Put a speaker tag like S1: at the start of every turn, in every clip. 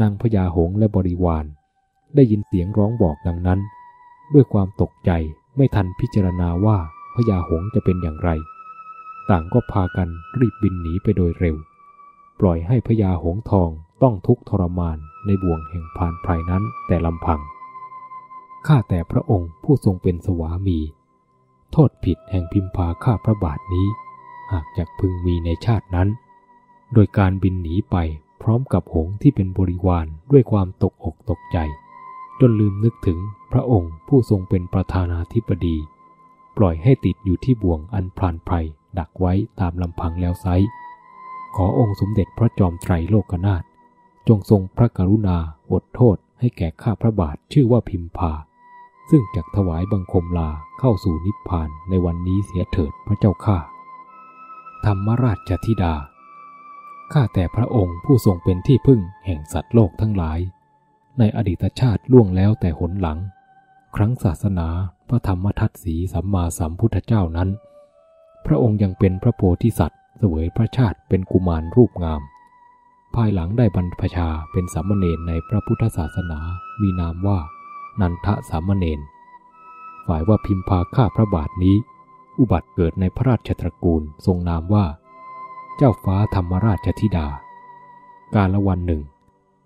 S1: นางพญาหงและบริวาร ได้ยินเสียงร้องบอกดังนั้น ด้วยความตกใจไม่ทันพิจารณาว่าพญาหงจะเป็นอย่างไร ต่างก็พากันรีบบินหนีไปโดยเร็ว ปล่อยให้พญาหงทองต้องทุกข์ทรมานในบ่วงแห่งพานไพรนั้นแต่ลำพัง ข้าแต่พระองค์ผู้ทรงเป็นสวามี โทษผิดแห่งพิมพาข้าพระบาทนี้ หากจะพึงมีในชาตินั้น โดยการบินหนีไป พร้อมกับหงส์ที่เป็นบริวารด้วยความตกอกตกใจ จนลืมนึกถึงพระองค์ผู้ทรงเป็นประธานาธิบดี ปล่อยให้ติดอยู่ที่บ่วงอันพรานไพรดักไว้ตามลำพังแล้วไซขอองค์สมเด็จพระจอมไตรโลกนาถจงทรงพระกรุณาอดโทษให้แก่ข้าพระบาทชื่อว่าพิมพา ซึ่งจักถวายบังคมลาเข้าสู่นิพพานในวันนี้เสียเถิดพระเจ้าข้าธรรมราชธิดา ข้าแต่พระองค์ผู้ทรงเป็นที่พึ่งแห่งสัตว์โลกทั้งหลาย ในอดีตชาติล่วงแล้วแต่หนหลัง ครั้งศาสนาพระธรรมทัตสีสัมมาสัมพุทธเจ้านั้น พระองค์ยังเป็นพระโพธิสัตว์เสวยพระชาติเป็นกุมารรูปงาม ภายหลังได้บรรพชาเป็นสามเณรในพระพุทธศาสนามีนามว่า นันทสามเณรฝ่ายว่าพิมพาข้าพระบาทนี้ อุบัติเกิดในพระราชตระกูลทรงนามว่า เจ้าฟ้าธรรมราชธิดา การละวันหนึ่ง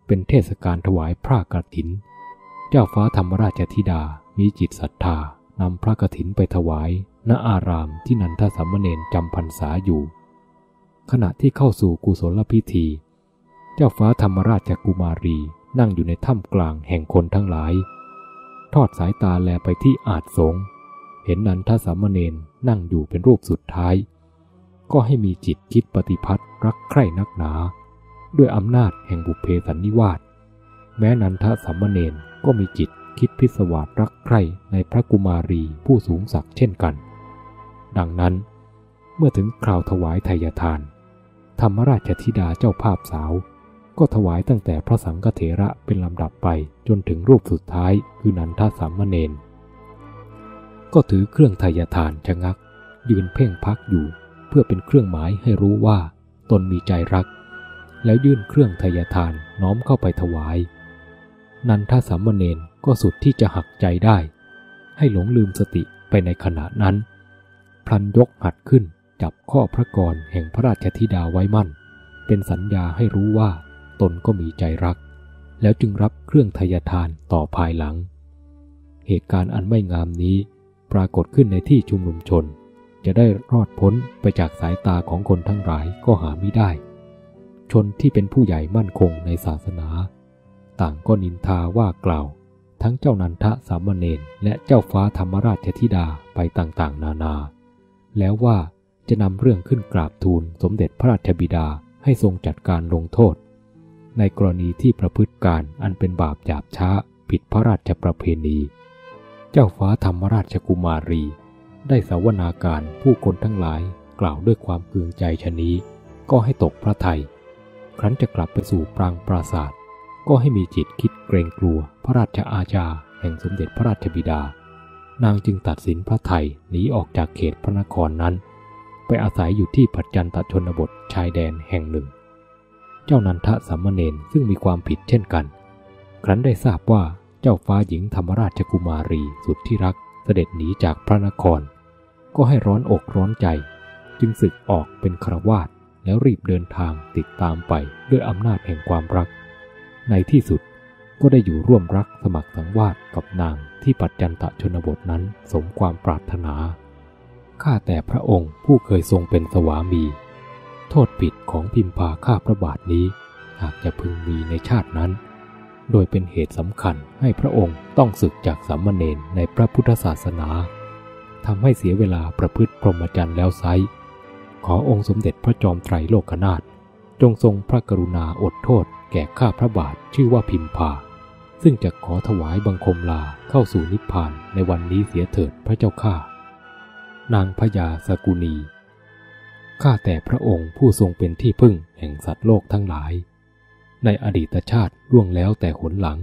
S1: เป็นเทศกาลถวายพระกฐิน เจ้าฟ้าธรรมราชธิดามีจิตศรัทธานำพระกฐินไปถวาย ณอารามที่นันทสามมเณรจำพรรษาอยู่ ขณะที่เข้าสู่กุศลพิธี เจ้าฟ้าธรรมราชกุมารีนั่งอยู่ในถ้ำกลางแห่งคนทั้งหลาย ทอดสายตาแลไปที่อาจสงเห็นนันทสามมเณรนั่งอยู่เป็นรูปสุดท้าย ก็ให้มีจิตคิดปฏิพัทธ์รักใคร่นักหนา ด้วยอำนาจแห่งบุพเพสันนิวาสแม้นันทสามเณรก็มีจิตคิดพิศวาสรักใคร่ในพระกุมารีผู้สูงศักดิ์เช่นกัน ดังนั้น เมื่อถึงคราวถวายไทยทาน ธรรมราชธิดาเจ้าภาพสาว ก็ถวายตั้งแต่พระสังฆเถระเป็นลำดับไปจนถึงรูปสุดท้ายคือนันทสามเณรก็ถือเครื่องไทยทานชะงัก ยืนเพ่งพักอยู่ เพื่อเป็นเครื่องหมายให้รู้ว่า ตนมีใจรัก แล้วยื่นเครื่องทยทานน้อมเข้าไปถวาย นันทสามเณรก็สุดที่จะหักใจได้ ให้หลงลืมสติไปในขณะนั้น พลันยกหัดขึ้นจับข้อพระกรแห่งพระราชธิดาไว้มั่น เป็นสัญญาให้รู้ว่า ตนก็มีใจรัก แล้วจึงรับเครื่องทยทานต่อภายหลัง เหตุการณ์อันไม่งามนี้ปรากฏขึ้นในที่ชุมนุมชน จะได้รอดพ้นไปจากสายตาของคนทั้งหลายก็หาไม่ได้ ชนที่เป็นผู้ใหญ่มั่นคงในศาสนา ต่างก็นินทาว่ากล่าว ทั้งเจ้านันทะสามเณรและเจ้าฟ้าธรรมราชธิดาไปต่างๆ นานา แล้วว่าจะนำเรื่องขึ้นกราบทูลสมเด็จพระราชบิดาให้ทรงจัดการลงโทษ ในกรณีที่ประพฤติการอันเป็นบาปหยาบช้าผิดพระราชประเพณี เจ้าฟ้าธรรมราชกุมารี ได้สาวนาการผู้คนทั้งหลายกล่าวด้วยความเกรงใจชนี้ ก็ให้ตกพระไทย ครั้นจะกลับไปสู่ปรางปราศาสตร์ก็ให้มีจิตคิดเกรงกลัวพระราชอาญาแห่งสมเด็จพระราชบิดา นางจึงตัดสินพระไทยหนีออกจากเขตพระนครนั้น ไปอาศัยอยู่ที่ปัจจันตชนบทชายแดนแห่งหนึ่ง เจ้านันทะสัมมเนนซึ่งมีความผิดเช่นกัน ครั้นได้ทราบว่าเจ้าฟ้าหญิงธรรมราชกุมารีสุดที่รักเสด็จหนีจากพระนคร ก็ให้ร้อนอกร้อนใจ จึงสึกออกเป็นครวาสแล้วรีบเดินทางติดตามไปด้วยอำนาจแห่งความรัก ในที่สุดก็ได้อยู่ร่วมรักสมัครสังวาสกับนางที่ปัจจันตชนบทนั้นสมความปรารถนา ข้าแต่พระองค์ผู้เคยทรงเป็นสวามี โทษผิดของพิมพาข้าพระบาทนี้ หากจะพึงมีในชาตินั้น โดยเป็นเหตุสำคัญให้พระองค์ต้องศึกจากสามเณรในพระพุทธศาสนา ทำให้เสียเวลาประพฤติพรหมจรรย์แล้วไซขอองค์สมเด็จพระจอมไตรโลกนาถจงทรงพระกรุณาอดโทษแก่ข้าพระบาทชื่อว่าพิมพา ซึ่งจะขอถวายบังคมลาเข้าสู่นิพพานในวันนี้เสียเถิดพระเจ้าข้า นางพญาสกุณี ข้าแต่พระองค์ผู้ทรงเป็นที่พึ่งแห่งสัตว์โลกทั้งหลาย ในอดีตชาติล่วงแล้วแต่หนหลัง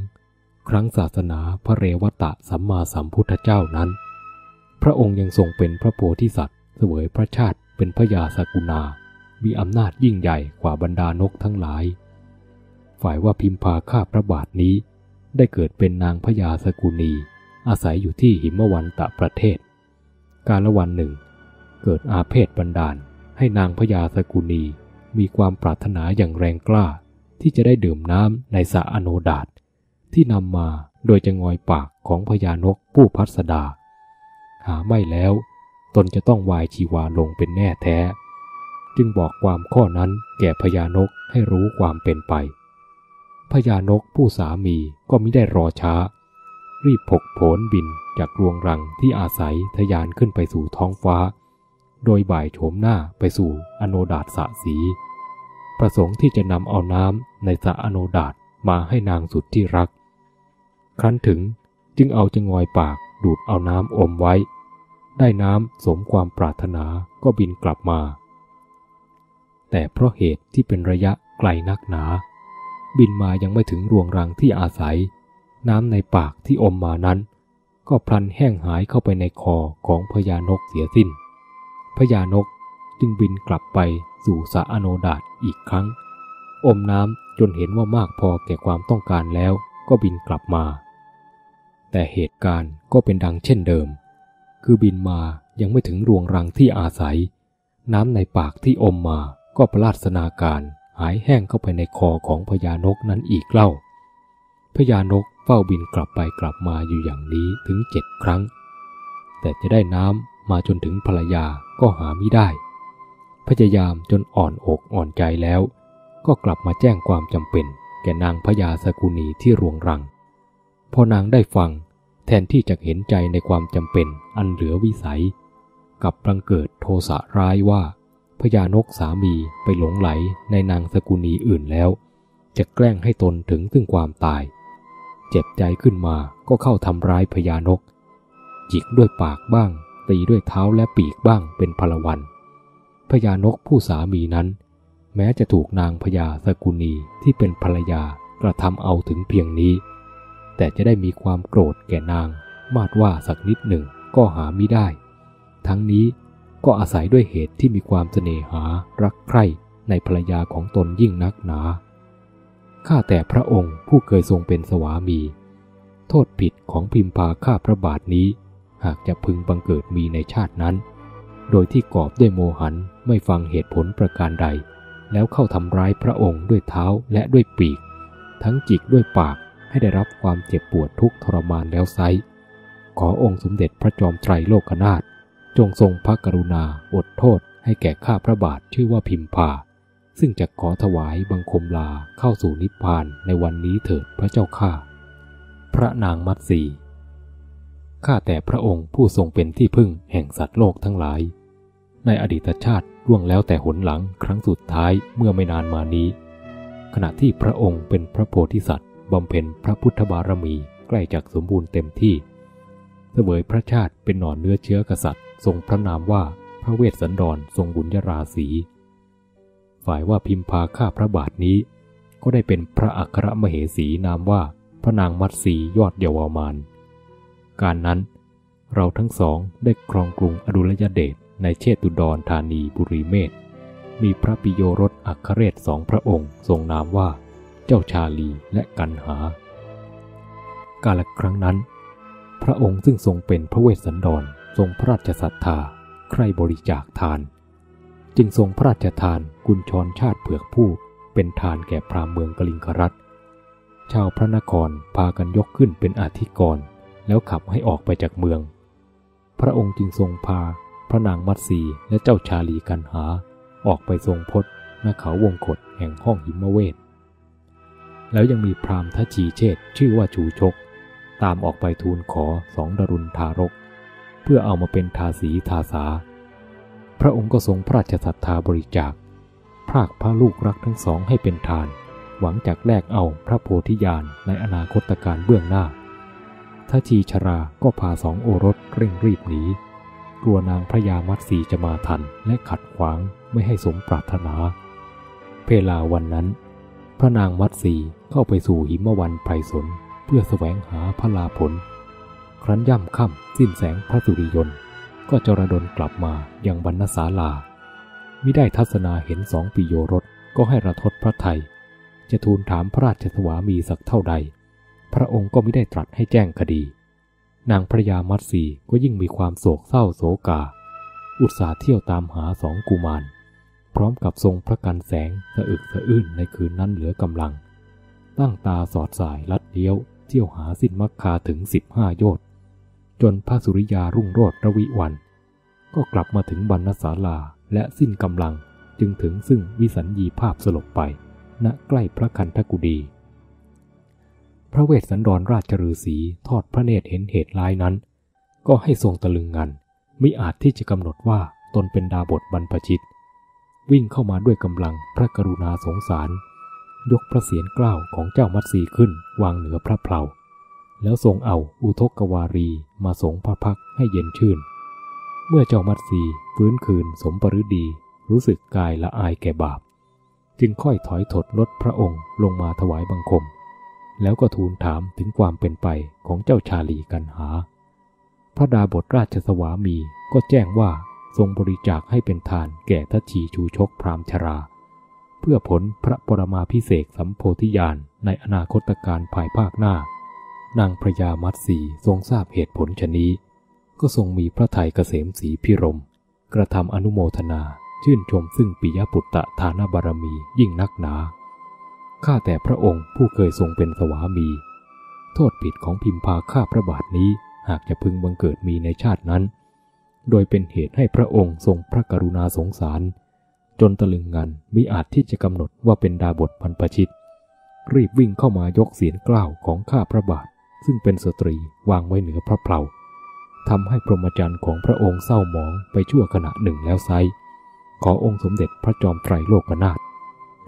S1: ครั้งศาสนาพระเรวตะสัมมาสัมพุทธเจ้านั้น พระองค์ยังทรงเป็นพระโพธิสัตว์เสวยพระชาติเป็นพญาสกุณา มีอำนาจยิ่งใหญ่กว่าบรรดานกทั้งหลาย ฝ่ายว่าพิมพาข้าพระบาทนี้ ได้เกิดเป็นนางพญาสกุณี อาศัยอยู่ที่หิมวันตะประเทศ กาลวันหนึ่ง เกิดอาเพศบันดาลให้นางพญาสกุณีมีความปรารถนาอย่างแรงกล้า ที่จะได้ดื่มน้ำในสระอโนดาตที่นำมาโดยจะงอยปากของพญานกผู้พัสดา หาไม่แล้ว ตนจะต้องวายชีวาลงเป็นแน่แท้ จึงบอกความข้อนั้นแก่พญานกให้รู้ความเป็นไปพญานกผู้สามีก็ม่ได้รอช้า รีบผกโผนบินจากรวงรังที่อาศัยทยานขึ้นไปสู่ท้องฟ้า โดยบ่ายโฉมหน้าไปสู่อโนดาตสะสี ประสงค์ที่จะนำเอาน้ำในสระอโนดาตมาให้นางสุดที่รัก ครั้นถึงจึงเอาจงอยปากดูดเอาน้ำอมไว้ ได้น้ำสมความปรารถนาก็บินกลับมา แต่เพราะเหตุที่เป็นระยะไกลนักหนา บินมายังไม่ถึงรวงรังที่อาศัย น้ำในปากที่อมมานั้น ก็พลันแห้งหายเข้าไปในคอของพญานกเสียสิ้นพญานกจึงบินกลับไปสู่สรอโนดาตอีกครั้ง อมน้ำจนเห็นว่ามากพอแก่ความต้องการแล้วก็บินกลับมา แต่เหตุการณ์ก็เป็นดังเช่นเดิม คือบินมายังไม่ถึงรวงรังที่อาศัย น้ำในปากที่อมมาก็ประลาดสนาการหายแห้งเข้าไปในคอของพญานกนั้นอีกเล่าพญานกเฝ้าบินกลับไปกลับมาอยู่อย่างนี้ถึงเจ็ดครั้ง แต่จะได้น้ำมาจนถึงภรรยาก็หาไม่ได้ พยายามจนอ่อนอกอ่อนใจแล้ว ก็กลับมาแจ้งความจำเป็น แก่นางพญาสกุณีที่รวงรัง พอนางได้ฟัง แทนที่จะเห็นใจในความจำเป็นอันเหลือวิสัย กับบังเกิดโทสะร้ายว่าพญานกสามีไปหลงไหลในนางสกุณีอื่นแล้ว จะแกล้งให้ตนถึงซึ่งความตาย เจ็บใจขึ้นมาก็เข้าทำร้ายพญานก จิกด้วยปากบ้าง ตีด้วยเท้าและปีกบ้างเป็นพลวันพญานกผู้สามีนั้น แม้จะถูกนางพญาสกุณีที่เป็นภรรยากระทำเอาถึงเพียงนี้ แต่จะได้มีความโกรธแก่นาง มาดว่าสักนิดหนึ่งก็หาไม่ได้ ทั้งนี้ก็อาศัยด้วยเหตุที่มีความเสน่หารักใคร่ในภรรยาของตนยิ่งนักหนา ข้าแต่พระองค์ผู้เคยทรงเป็นสวามี โทษผิดของพิมพาข้าพระบาทนี้ หากจะพึงบังเกิดมีในชาตินั้น โดยที่กอบด้วยโมหันไม่ฟังเหตุผลประการใด แล้วเข้าทำร้ายพระองค์ด้วยเท้าและด้วยปีก ทั้งจิกด้วยปาก ให้ได้รับความเจ็บปวดทุกทรมานแล้วไซขอองค์สมเด็จพระจอมไตรโลกนาถจงทรงพระกรุณาอดโทษให้แก่ข้าพระบาทชื่อว่าพิมพา ซึ่งจะขอถวายบังคมลาเข้าสู่นิพพานในวันนี้เถิดพระเจ้าข้า พระนางมัตสีข้าแต่พระองค์ผู้ทรงเป็นที่พึ่งแห่งสัตว์โลกทั้งหลาย ในอดีตชาติล่วงแล้วแต่หนหลังครั้งสุดท้ายเมื่อไม่นานมานี้ ขณะที่พระองค์เป็นพระโพธิสัตว์ บำเพ็ญพระพุทธบารมีใกล้จากสมบูรณ์เต็มที่ เสวยพระชาติเป็นหนอนเนื้อเชื้อกษัตริย์ ทรงพระนามว่าพระเวสสันดรทรงบุญยราศีฝ่ายว่าพิมพาข้าพระบาทนี้ ก็ได้เป็นพระอัครมเหสีนามว่าพระนางมัตสียอดเยาวามานการนั้นเราทั้งสองได้ครองกรุงอดุลยเดชในเชตุดรธานีบุรีเมศมีพระปิโยรสอัครเรศสองพระองค์ทรงนามว่า เจ้าชาลีและกันหา กาลครั้งนั้น พระองค์ซึ่งทรงเป็นพระเวสสันดรทรงพระราชศรัทธาใครบริจาคทาน จึงทรงพระราชทานกุญชรชาติเผือกผู้เป็นทานแก่พรามเมืองกลิงครัตชาวพระนครพากันยกขึ้นเป็นอาธิกร แล้วขับให้ออกไปจากเมือง พระองค์จึงทรงพาพระนางมัตสีและเจ้าชาลีกันหา ออกไปทรงพจณเขาวงกฏแห่งห้องหิมเวท แล้วยังมีพราหมณ์ทชีเชษชื่อว่าชูชก ตามออกไปทูลขอสองดรุณทารก เพื่อเอามาเป็นทาสีทาสา พระองค์ก็ทรงพระราชศรัทธาบริจาค พรากพระลูกรักทั้งสองให้เป็นทาน หวังจากแลกเอาพระโพธิญาณในอนาคตการเบื้องหน้าทชีชราก็พาสองโอรสเร่งรีบหนีกลัวนางพระยามัตสีจะมาทันและขัดขวางไม่ให้สมปรารถนา เพลาวันนั้น พระนางมัตสีเข้าไปสู่หิมวันไพรสนเพื่อแสวงหาพระลาผล ครั้นย่ำค่ำสิ้นแสงพระสุริยนต์ก็จรดนกลับมาอยังบรรณศาลามิได้ทัศนาเห็นสองปิโยรสก็ให้ระทศพระไทย จะทูลถามพระราชสวามีสักเท่าใด พระองค์ก็ไม่ได้ตรัสให้แจ้งคดี นางพระยามัตสีก็ยิ่งมีความโศกเศร้าโศกา อุตสาห์เที่ยวตามหาสองกุมาร พร้อมกับทรงพระกันแสงสะอึกสะอื้นในคืนนั้นเหลือกำลัง ตั้งตาสอดสายลัดเลี้ยวเที่ยวหาสิ้นมักคาถึงสิบห้าโยชน์จนพระสุริยารุ่งโรจระวิวัน ก็กลับมาถึงบรรณศาลาและสิ้นกำลังจึงถึงซึ่งวิสัญญีภาพสลบไป ณใกล้พระคันธกุดีพระเวสสันดรราชฤาษีทอดพระเนตรเห็นเหตุร้ายนั้น ก็ให้ทรงตะลึงงันมิอาจที่จะกำหนดว่าตนเป็นดาบทบรรพชิต วิ่งเข้ามาด้วยกำลังพระกรุณาสงสาร ยกพระเศียรเกล้าของเจ้ามัตสีขึ้นวางเหนือพระเพลาแล้วทรงเอาอุทกกวารีมาสงพระพักให้เย็นชื่น เมื่อเจ้ามัตสีฟื้นคืนสมปรดี รู้สึกกายละอายแก่บาป จึงค่อยถอยถดลดพระองค์ลงมาถวายบังคม แล้วก็ทูลถามถึงความเป็นไปของเจ้าชาลีกันหา พระดาบทราชสวามีก็แจ้งว่า ทรงบริจาคให้เป็นทานแก่ทัชีชูชกพรามชรา เพื่อผลพระปรมาพิเศษสัมโพธิญาณในอนาคตการภายภาคหน้า นางพระยามัตสีทรงทราบเหตุผลชนี้ ก็ทรงมีพระไทยเกษมสีพิรม กระทำอนุโมทนาชื่นชมซึ่งปิยปุตตะฐานบารมียิ่งนักหนา ข้าแต่พระองค์ผู้เคยทรงเป็นสวามี โทษผิดของพิมพาข้าพระบาทนี้หากจะพึงบังเกิดมีในชาตินั้น โดยเป็นเหตุให้พระองค์ทรงพระกรุณาสงสาร จนตะลึงงันมิอาจที่จะกำหนดว่าเป็นดาบทพันประชิต รีบวิ่งเข้ามายกเสียนกล้าวของข้าพระบาท ซึ่งเป็นสตรีวางไว้เหนือพระเพลาทำให้พรหมจรรย์ของพระองค์เศร้าหมองไปชั่วขณะหนึ่งแล้วไซขอองค์สมเด็จพระจอมไตรโลกนาถ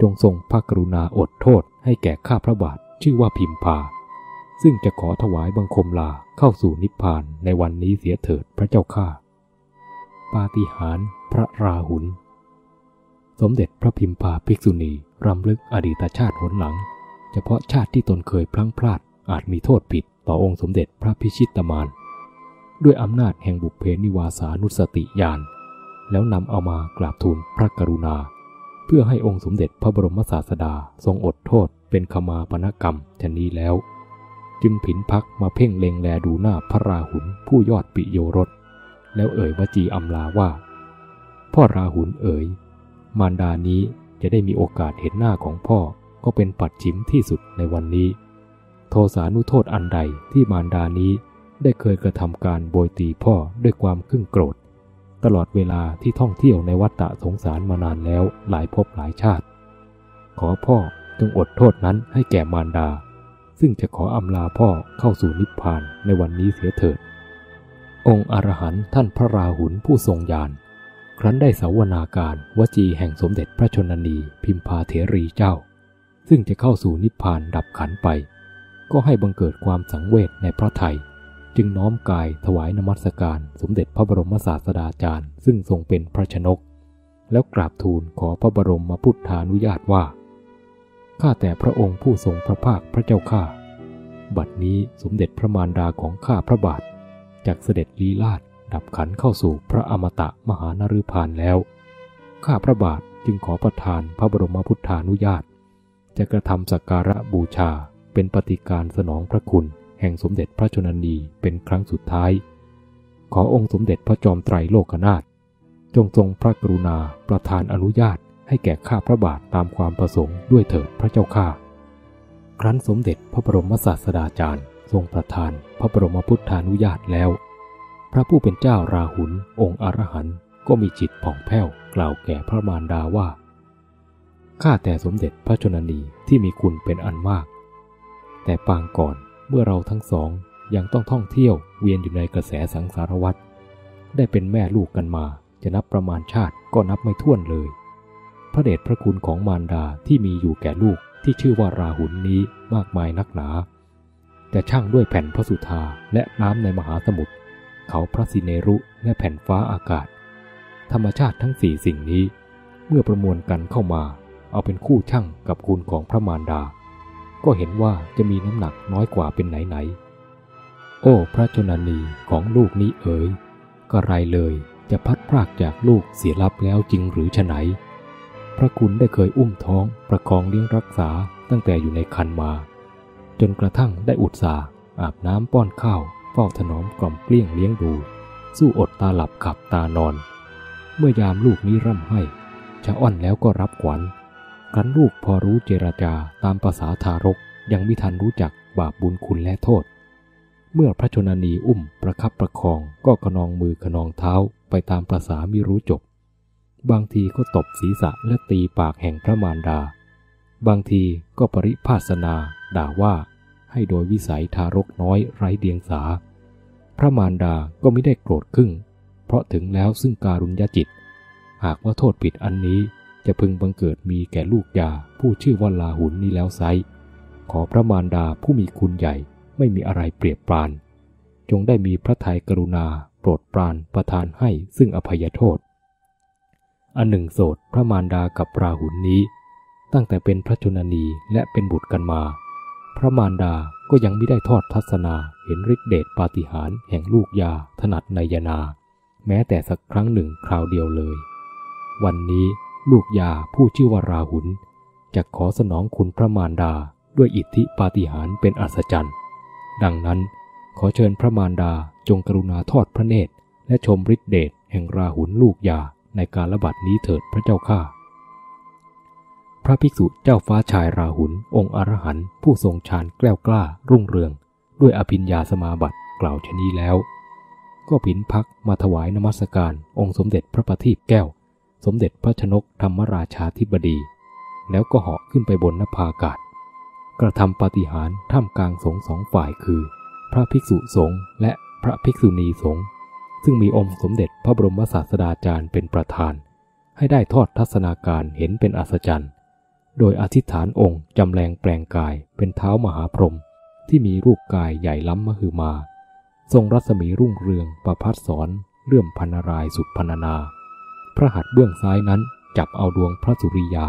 S1: จงทรงพระกรุณาอดโทษให้แก่ข้าพระบาทชื่อว่าพิมพา ซึ่งจะขอถวายบังคมลาเข้าสู่นิพพานในวันนี้เสียเถิดพระเจ้าข้า ปาฏิหาริย์พระราหุล สมเด็จพระพิมพาภิกษุณีรำลึกอดีตชาติหนหลัง เฉพาะชาติที่ตนเคยพลั้งพลาดอาจมีโทษผิดต่อองค์สมเด็จพระพิชิตมารด้วยอำนาจแห่งบุพเพนิวาสานุสติญาณแล้วนำเอามากราบทูลพระกรุณา เพื่อให้องค์สมเด็จพระบรมศาสดาทรงอดโทษเป็นขมาปนกรรมชนนี้แล้ว จึงผินพักมาเพ่งเล็งแลดูหน้าพระราหุลผู้ยอดปิโยรส แล้วเอ่ยวจีอำลาว่า พ่อราหุลเอ๋ย มารดานี้จะได้มีโอกาสเห็นหน้าของพ่อก็เป็นปัดชิมที่สุดในวันนี้ โทสานุโทษอันใดที่มารดานี้ได้เคยกระทำการโบยตีพ่อด้วยความขึ่งโกรธ ตลอดเวลาที่ท่องเที่ยวในวัฏฏะสงสารมานานแล้วหลายภพหลายชาติ ขอพ่อจงอดโทษนั้นให้แก่มารดา ซึ่งจะขออำลาพ่อเข้าสู่นิพพานในวันนี้เสียเถิด องค์อรหันต์ท่านพระราหุลผู้ทรงญาณครั้นได้สาวนาการวจีแห่งสมเด็จพระชนนีพิมพาเถรีเจ้า ซึ่งจะเข้าสู่นิพพานดับขันไป ก็ให้บังเกิดความสังเวชในพระไทย จึงน้อมกายถวายนมัสการสมเด็จพระบรมศาสดาจารย์ ซึ่งทรงเป็นพระชนก แล้วกราบทูลขอพระบรมมาพุทธานุญาตว่าข้าแต่พระองค์ผู้ทรงพระภาคพระเจ้าข้าบัดนี้สมเด็จพระมารดาของข้าพระบาท จากเสด็จลีลาดดับขันเข้าสู่พระอมตะมหานฤพานแล้ว ข้าพระบาทจึงขอประทานพระบรมพุทธานุญาต จะกระทำสักการะบูชาเป็นปฏิการสนองพระคุณ แห่งสมเด็จพระชนนีเป็นครั้งสุดท้าย ขอองค์สมเด็จพระจอมไตรโลกนาถจงทรงพระกรุณาประทานอนุญาตให้แก่ข้าพระบาทตามความประสงค์ด้วยเถิดพระเจ้าข้า ครั้นสมเด็จพระบรมศาสดาจารย์ ทรงประทานพระบรมพุทธานุญาตแล้ว พระผู้เป็นเจ้าราหุลองค์อรหันต์ก็มีจิตผ่องแผ้วกล่าวแก่พระมารดาว่า ข้าแต่สมเด็จพระชนนีที่มีคุณเป็นอันมาก แต่ปางก่อนเมื่อเราทั้งสองยังต้องท่องเที่ยวเวียนอยู่ในกระแสสังสารวัฏได้เป็นแม่ลูกกันมาจะนับประมาณชาติก็นับไม่ถ้วนเลย พระเดชพระคุณของมารดาที่มีอยู่แก่ลูกที่ชื่อว่าราหุลนนี้มากมายนักหนา แต่ช่างด้วยแผ่นพระสุธาและน้ำในมหาสมุทรเขาพระสิเนรุและแผ่นฟ้าอากาศ ธรรมชาติทั้งสี่สิ่งนี้ เมื่อประมวลกันเข้ามา เอาเป็นคู่ช่างกับคุณของพระมารดา ก็เห็นว่าจะมีน้ำหนักน้อยกว่าเป็นไหนไหนโอ้พระชนนีของลูกนี้เอ๋ยก็ไรเลยจะพัดพรากจากลูกเสียรับแล้วจริงหรือฉไหน พระคุณได้เคยอุ้มท้องประคองเลี้ยงรักษาตั้งแต่อยู่ในคันมา จนกระทั่งได้อุตสาอาบน้ำป้อนข้าวเฝ้าถนอมกล่อมเกลี้ยงเลี้ยงดู สู้อดตาหลับขับตานอน เมื่อยามลูกนี้ร่ำให้ชะอ้อนแล้วก็รับขวัญครั้นลูกพอรู้เจรจาตามภาษาทารกยังไม่ทันรู้จักบาปบุญคุณและโทษ เมื่อพระชนนีอุ้มประคับประคองก็ขนองมือขนองเท้าไปตามภาษาไม่รู้จบ บางทีก็ตบศีรษะและตีปากแห่งพระมารดา บางทีก็ปริพาสนาด่าว่า ให้โดยวิสัยทารกน้อยไร้เดียงสา พระมารดาก็ไม่ได้โกรธครึ่งเพราะถึงแล้วซึ่งการุญยจิต หากว่าโทษผิดอันนี้จะพึงบังเกิดมีแก่ลูกยาผู้ชื่อว่าลาหุนนี้แล้วไซขอพระมารดาผู้มีคุณใหญ่ไม่มีอะไรเปรียบปราน จงได้มีพระทัยกรุณาโปรดปรานประทานให้ซึ่งอภัยโทษ อันหนึ่งโสดพระมารดากับราหุนนี้ ตั้งแต่เป็นพระชนนีและเป็นบุตรกันมา พระมารดาก็ยังไม่ได้ทอดทัศนาเห็นฤทธิเดชปาฏิหาริย์แห่งลูกยาถนัดในยนา แม้แต่สักครั้งหนึ่งคราวเดียวเลย วันนี้ลูกยาผู้ชื่อว่าราหุลจะขอสนองคุณพระมารดาด้วยอิทธิปาฏิหาริย์เป็นอัศจรรย์ ดังนั้นขอเชิญพระมารดาจงกรุณาทอดพระเนตร และชมฤทธิเดชแห่งราหุลลูกยาในการระบาดนี้เถิดพระเจ้าข้า พระภิกษุเจ้าฟ้าชายราหุลองค์อรหันต์ผู้ทรงฌานแกล้วกล้า รุ่งเรือง ด้วยอภิญญาสมาบัติกล่าวชนี้แล้ว ก็ผินพักมาถวายนมัสการ องค์สมเด็จพระประทีปแก้ว สมเด็จพระชนกธรรมราชาธิบดี แล้วก็เหาะขึ้นไปบนนภาอากาศ กระทำปาฏิหาริย์ท่ามกลางสงสองฝ่ายคือ พระภิกษุสงฆ์และพระภิกษุณีสงฆ์ซึ่งมีองค์สมเด็จพระบรมศาสดาจารย์เป็นประธาน ให้ได้ทอดทัศนาการเห็นเป็นอัศจรรย์ โดยอธิษฐานองค์จำแรงแปลงกายเป็นเท้ามหาพรหมที่มีรูปกายใหญ่ล้ำมหึมา ทรงรัศมีรุ่งเรืองประพัดสอนเลื่อมพันรายสุดพันนา พระหัตถ์เบื้องซ้ายนั้นจับเอาดวงพระสุริยา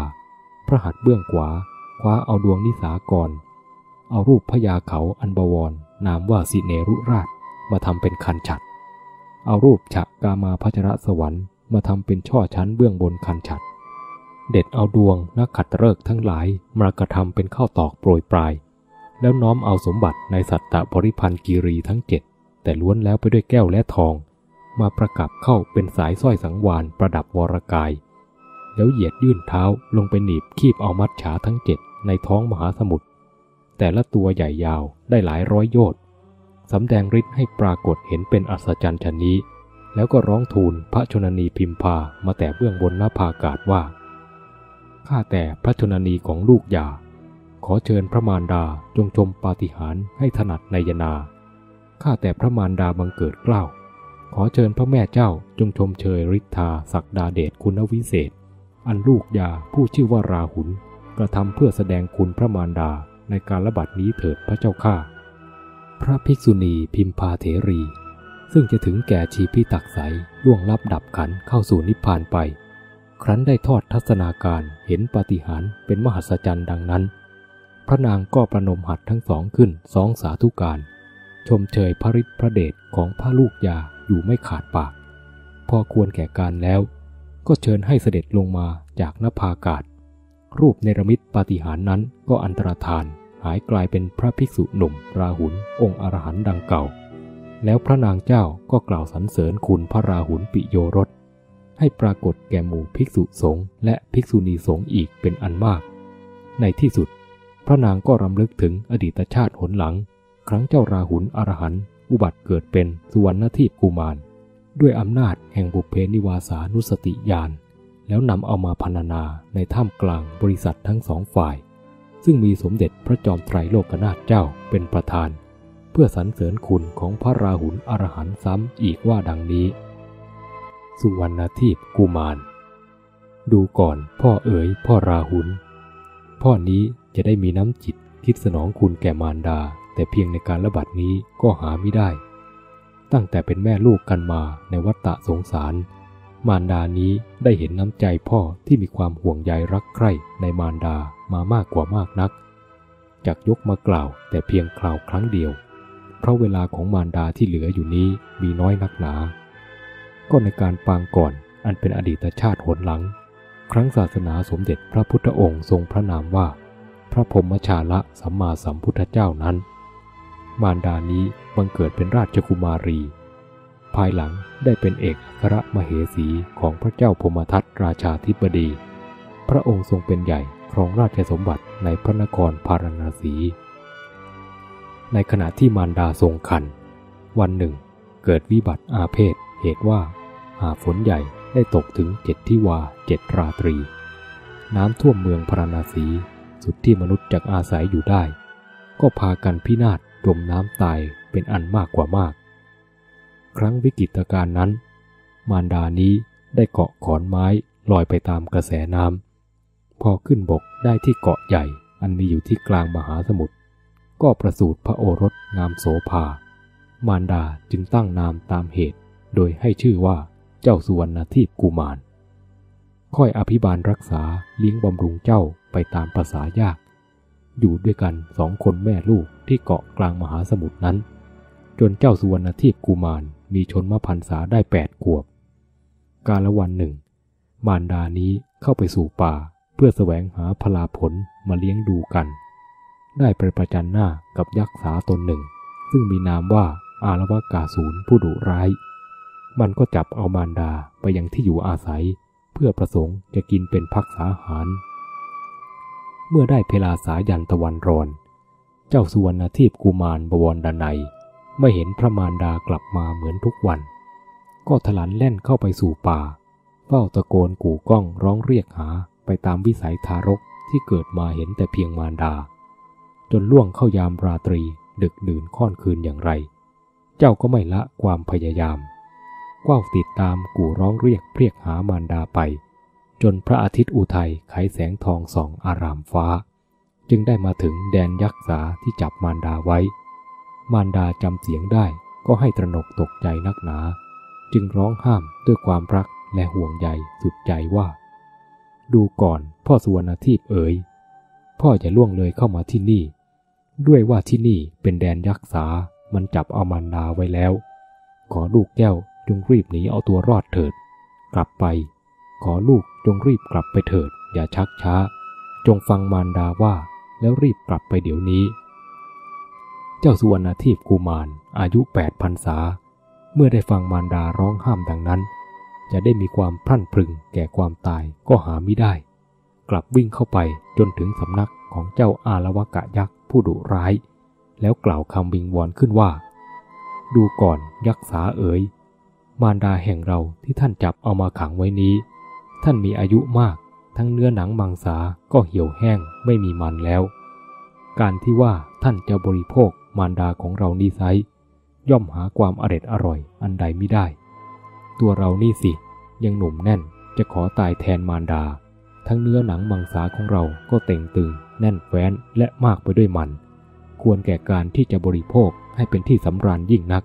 S1: พระหัตถ์เบื้องขวาคว้าเอาดวงนิสากร เอารูปพญาเขาอันบวร นามว่าสิเนรุราชมาทำเป็นคันฉัด เอารูปฉะกามาพัชรสวรรค์มาทำเป็นช่อชั้นเบื้องบนคันฉัด เด็ดเอาดวงนักขัดเริกทั้งหลายมากระทำเป็นข้าวตอกโปรยปลาย แล้วน้อมเอาสมบัติในสัตตบริพันธ์กีรีทั้งเจ็ดแต่ล้วนแล้วไปด้วยแก้วและทอง มาประกับเข้าเป็นสายสร้อยสังวานประดับวรกาย แล้วเหยียดยื่นเท้าลงไปหนีบคีบเอามัดฉาทั้งเจ็ดในท้องมหาสมุทรแต่ละตัวใหญ่ยาวได้หลายร้อยโยชน์สำแดงฤทธิ์ให้ปรากฏเห็นเป็นอัศจรรย์ชนนี้ แล้วก็ร้องทูลพระชนนีพิมพามาแต่เบื้องบนหน้าภากาศว่า ข้าแต่พระชนนีของลูกยา ขอเชิญพระมารดาจงชมปาฏิหาริย์ให้ถนัดในยนา ข้าแต่พระมารดาบังเกิดเกล้า ขอเชิญพระแม่เจ้าจงชมเชยฤทธาศักดาเดชคุณวิเศษ อันลูกยาผู้ชื่อว่าราหุลกระทำเพื่อแสดงคุณพระมารดาในการระบาดนี้เถิดพระเจ้าข้า พระภิกษุณีพิมพาเถรี ซึ่งจะถึงแก่ชีพิตักใสล่วงลับดับขันเข้าสู่นิพพานไป ครั้นได้ทอดทัศนาการเห็นปาฏิหาริย์เป็นมหัศจรรย์ดังนั้น พระนางก็ประนมหัดทั้งสองขึ้นสองสาธุการ ชมเชยพระฤทธิพระเดชของพระลูกยาอยู่ไม่ขาดปาก พอควรแก่การแล้ว ก็เชิญให้เสด็จลงมาจากนภากาศ รูปเนรมิตปาฏิหารนั้นก็อันตรธานหายกลายเป็นพระภิกษุหนุ่ม ราหุลองค์อรหันต์ดังเก่า แล้วพระนางเจ้าก็กล่าวสรรเสริญคุณพระราหุลปิโยรส ให้ปรากฏแก่หมู่ภิกษุสงฆ์และภิกษุณีสงฆ์อีกเป็นอันมาก ในที่สุด พระนางก็รำลึกถึงอดีตชาติหนหลัง ครั้งเจ้าราหุลอรหันต์อุบัติเกิดเป็นสุวรรณทีพกุมาร ด้วยอำนาจแห่งบุพเพนิวาสานุสติญาณแล้วนำเอามาพรรณนาในถ้ำกลางบริษัททั้งสองฝ่าย ซึ่งมีสมเด็จพระจอมไตรโลกนาถเจ้าเป็นประธาน เพื่อสรรเสริญคุณของพระราหุลอรหันต์ซ้ำอีกว่าดังนี้ สุวรรณทีพกุมาร ดูก่อนพ่อเอ๋ยพ่อราหุล พ่อนี้จะได้มีน้ำจิตคิดสนองคุณแก่มารดา แต่เพียงในการระบาดนี้ก็หาไม่ได้ ตั้งแต่เป็นแม่ลูกกันมาในวัฏฏะสงสาร มารดานี้ได้เห็นน้ำใจพ่อที่มีความห่วงใยรักใคร่ในมารดามามากกว่ามากนักจากยกมากล่าวแต่เพียงคราวครั้งเดียว เพราะเวลาของมารดาที่เหลืออยู่นี้มีน้อยนักหนา ก็ในการปางก่อนอันเป็นอดีตชาติหนหลัง ครั้งศาสนาสมเด็จพระพุทธองค์ทรงพระนามว่า พระพรหมชาละสัมมาสัมพุทธเจ้านั้น มารดานี้บังเกิดเป็นราชกุมารี ภายหลังได้เป็นเอกอัครมเหสีของพระเจ้าพมทัตราชาธิบดี พระองค์ทรงเป็นใหญ่ครองราชสมบัติในพระนครพาราณสี ในขณะที่มารดาทรงคันวันหนึ่ง เกิดวิบัติอาเพศ เหตุว่า หาฝนใหญ่ได้ตกถึงเจ็ดที่วาเจ็ดราตรี น้ำท่วมเมืองพาราณสีสุดที่มนุษย์จะอาศัยอยู่ได้ ก็พากันพินาศจมน้ำตายเป็นอันมากกว่ามาก ครั้งวิกฤตการณ์นั้น มารดานี้ได้เกาะขอนไม้ลอยไปตามกระแสน้ำพอขึ้นบกได้ที่เกาะใหญ่อันมีอยู่ที่กลางมหาสมุทรก็ประสูติพระโอรสงามโสภามารดาจึงตั้งนามตามเหตุ โดยให้ชื่อว่าเจ้าสุวรรณทีพกุมาร ค่อยอภิบาลรักษาเลี้ยงบำรุงเจ้าไปตามภาษายาก อยู่ด้วยกันสองคนแม่ลูกที่เกาะกลางมหาสมุทรนั้น จนเจ้าสุวรรณทีพกุมารมีชนมพันษาได้แปดขวบ กาลวันหนึ่ง มารดานี้เข้าไปสู่ป่าเพื่อแสวงหาพลาผลมาเลี้ยงดูกัน ได้ไปประจันหน้ากับยักษ์สาตนหนึ่ง ซึ่งมีนามว่าอารวากาศูนผู้ดุร้าย มันก็จับเอามารดาไปยังที่อยู่อาศัย เพื่อประสงค์จะกินเป็นพักษาหาร เมื่อได้เพลาสายันตะวันรอน เจ้าสุวรรณทีพกุมารบวรดานัยไม่เห็นพระมารดากลับมาเหมือนทุกวัน ก็ถลันแล่นเข้าไปสู่ป่า เฝ้าตะโกนกู่ก้องร้องเรียกหาไปตามวิสัยทารกที่เกิดมาเห็นแต่เพียงมารดา จนล่วงเข้ายามราตรีดึกดื่นค่อนคืนอย่างไร เจ้าก็ไม่ละความพยายาม กว้าวติดตามกู่ร้องเรียกเรียกหามารดาไป จนพระอาทิตย์อุทัยไขแสงทองส่องอารามฟ้า จึงได้มาถึงแดนยักษ์สาที่จับมารดาไว้ มารดาจำเสียงได้ก็ให้ตระหนกตกใจนักหนา จึงร้องห้ามด้วยความรักและห่วงใยสุดใจว่า ดูก่อนพ่อสุวรรณทีพเอ๋ยพ่ออย่าล่วงเลยเข้ามาที่นี่ ด้วยว่าที่นี่เป็นแดนยักษ์สามันจับเอามารดาไว้แล้ว ขอลูกแก้ว จงรีบหนีเอาตัวรอดเถิด กลับไป ขอลูกจงรีบกลับไปเถิด อย่าชักช้า จงฟังมารดาว่าแล้วรีบกลับไปเดี๋ยวนี้ เจ้าสุวรรณทีพกุมารอายุแปดพรรษา เมื่อได้ฟังมารดาร้องห้ามดังนั้น จะได้มีความพรั่นพรึงแก่ความตายก็หาไม่ได้ กลับวิ่งเข้าไปจนถึงสำนักของเจ้าอารวกะยักษ์ผู้ดุร้าย แล้วกล่าวคำวิงวอนขึ้นว่า ดูก่อนยักษ์สาเอ๋ย มารดาแห่งเราที่ท่านจับเอามาขังไว้นี้ ท่านมีอายุมาก ทั้งเนื้อหนังมังสาก็เหี่ยวแห้งไม่มีมันแล้ว การที่ว่าท่านจะบริโภคมารดาของเรานี่ไซย่อมหาความอร็ดอร่อยอันใดไม่ได้ ตัวเรานี่สิ ยังหนุ่มแน่นจะขอตายแทนมารดา ทั้งเนื้อหนังมังสาของเราก็เต่งตึง แน่นแฟ้นและมากไปด้วยมัน ควรแก่การที่จะบริโภคให้เป็นที่สำราญยิ่งนัก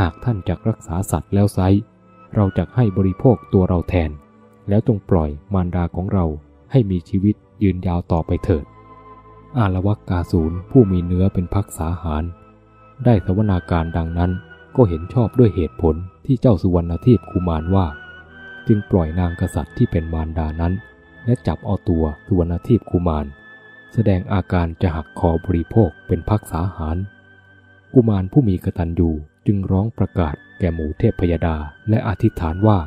S1: หากท่านจักรักษาสัตว์แล้วไซเราจะให้บริโภคตัวเราแทน แล้วจงปล่อยมารดาของเราให้มีชีวิตยืนยาวต่อไปเถิด อารวักกาศูนผู้มีเนื้อเป็นพักษาหาร ได้สวนาการดังนั้นก็เห็นชอบด้วยเหตุผลที่เจ้าสุวรรณทีพคุมารว่า จึงปล่อยนางกษัตริย์ที่เป็นมารดานั้น และจับเอาตัวสุวรรณทีพคุมาร แสดงอาการจะหักคอบริโภคเป็นพักษาหาร กุมารผู้มีกตัญญู จึงร้องประกาศแก่หมู่เทพพยดาและอธิษฐานว่า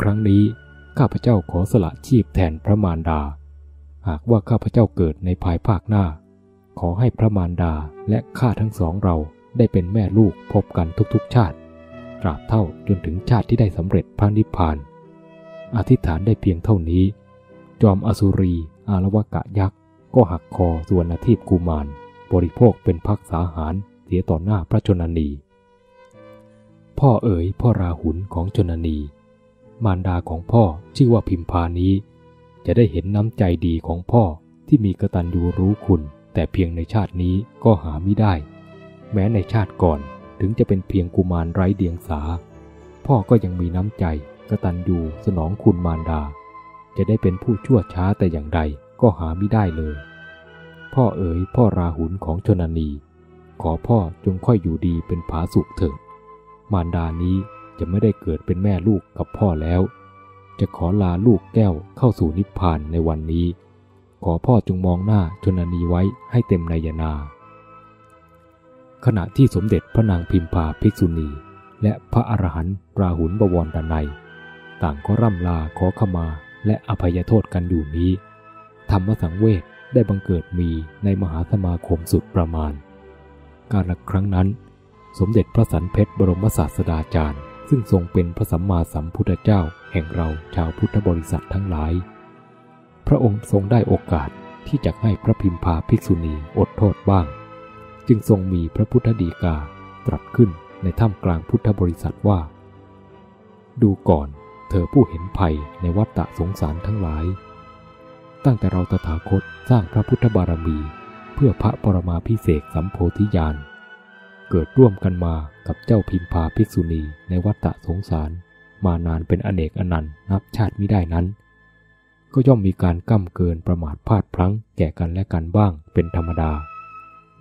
S1: ครั้งนี้ข้าพเจ้าขอสละชีพแทนพระมารดา หากว่าข้าพเจ้าเกิดในภายภาคหน้า ขอให้พระมารดาและข้าทั้งสองเราได้เป็นแม่ลูกพบกันทุกๆชาติ ตราบเท่าจนถึงชาติที่ได้สำเร็จพระนิพพาน อธิษฐานได้เพียงเท่านี้ จอมอสุรีอารวกะยักษ์ ก็หักคอส่วนอาทิพกุมาร บริโภคเป็นพักษาหารเสียต่อหน้าพระชนนี พ่อเอ๋ยพ่อราหุลของชนนี มารดาของพ่อชื่อว่าพิมพานี้ จะได้เห็นน้ำใจดีของพ่อที่มีกตัญญูรู้คุณ แต่เพียงในชาตินี้ก็หาไม่ได้ แม้ในชาติก่อนถึงจะเป็นเพียงกุมารไร้เดียงสา พ่อก็ยังมีน้ำใจกตัญญูสนองคุณมารดา จะได้เป็นผู้ชั่วช้าแต่อย่างใดก็หาไม่ได้เลย พ่อเอ๋ยพ่อราหุลของชนนี ขอพ่อจงค่อยอยู่ดีเป็นผาสุขเถิด มารดานี้จะไม่ได้เกิดเป็นแม่ลูกกับพ่อแล้ว จะขอลาลูกแก้วเข้าสู่นิพพานในวันนี้ ขอพ่อจงมองหน้าชนนีไว้ให้เต็มนายนา ขณะที่สมเด็จพระนางพิมพาภิกษุณี และพระอรหันต์ราหุลบวรดานัย ต่างก็ร่ำลาขอขมาและอภัยโทษกันอยู่นี้ ธรรมสังเวชได้บังเกิดมีในมหาสมาคมสุดประมาณ การละครั้งนั้น สมเด็จพระสันเพชรบรมศาสดาจารย์ ซึ่งทรงเป็นพระสัมมาสัมพุทธเจ้า แห่งเราชาวพุทธบริษัททั้งหลาย พระองค์ทรงได้โอกาสที่จะให้พระพิมพาภิกษุณีอดโทษบ้าง จึงทรงมีพระพุทธดีกาตรัสขึ้นในถ้ำกลางพุทธบริษัทว่า ดูก่อนเธอผู้เห็นภัยในวัฏฏะสงสารทั้งหลาย ตั้งแต่เราตถาคตสร้างพระพุทธบารมี เพื่อพระปรมาพิเศษสัมโพธิญาณ เกิดร่วมกันมากับเจ้าพิมพาภิกษุณีในวัฏฏะสงสาร มานานเป็นอเนกอนันต์นับชาติไม่ได้นั้น ก็ย่อมมีการก้ำเกินประมาทพลาดพลั้งแก่กันและกันบ้างเป็นธรรมดา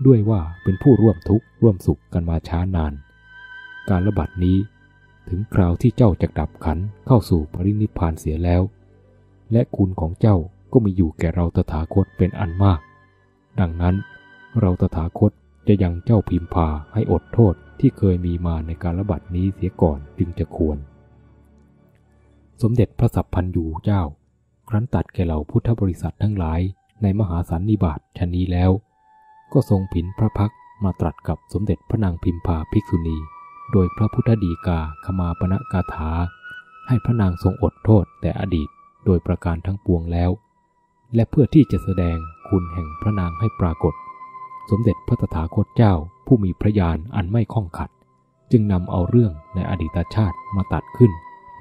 S1: ด้วยว่าเป็นผู้ร่วมทุกข์ร่วมสุขกันมาช้านาน การระบาดนี้ถึงคราวที่เจ้าจะดับขันเข้าสู่ปรินิพพานเสียแล้ว และคุณของเจ้าก็มีอยู่แก่เราตถาคตเป็นอันมาก ดังนั้นเราตถาคต จะยังเจ้าพิมพาให้อดโทษที่เคยมีมาในการระบาดนี้เสียก่อนจึงจะควร สมเด็จพระสัพพันยูเจ้า ครั้นตัดแก่เหล่าพุทธบริษัททั้งหลายในมหาสันนิบาตชนนี้แล้ว ก็ทรงผินพระพักมาตรัสกับสมเด็จพระนางพิมพาภิกษุณี โดยพระพุทธดีกาขมาปณกาถา ให้พระนางทรงอดโทษแต่อดีตโดยประการทั้งปวงแล้ว และเพื่อที่จะแสดงคุณแห่งพระนางให้ปรากฏ สมเด็จพระตถาคตเจ้าผู้มีพระญาณอันไม่ข้องขัด จึงนำเอาเรื่องในอดีตชาติมาตัดขึ้น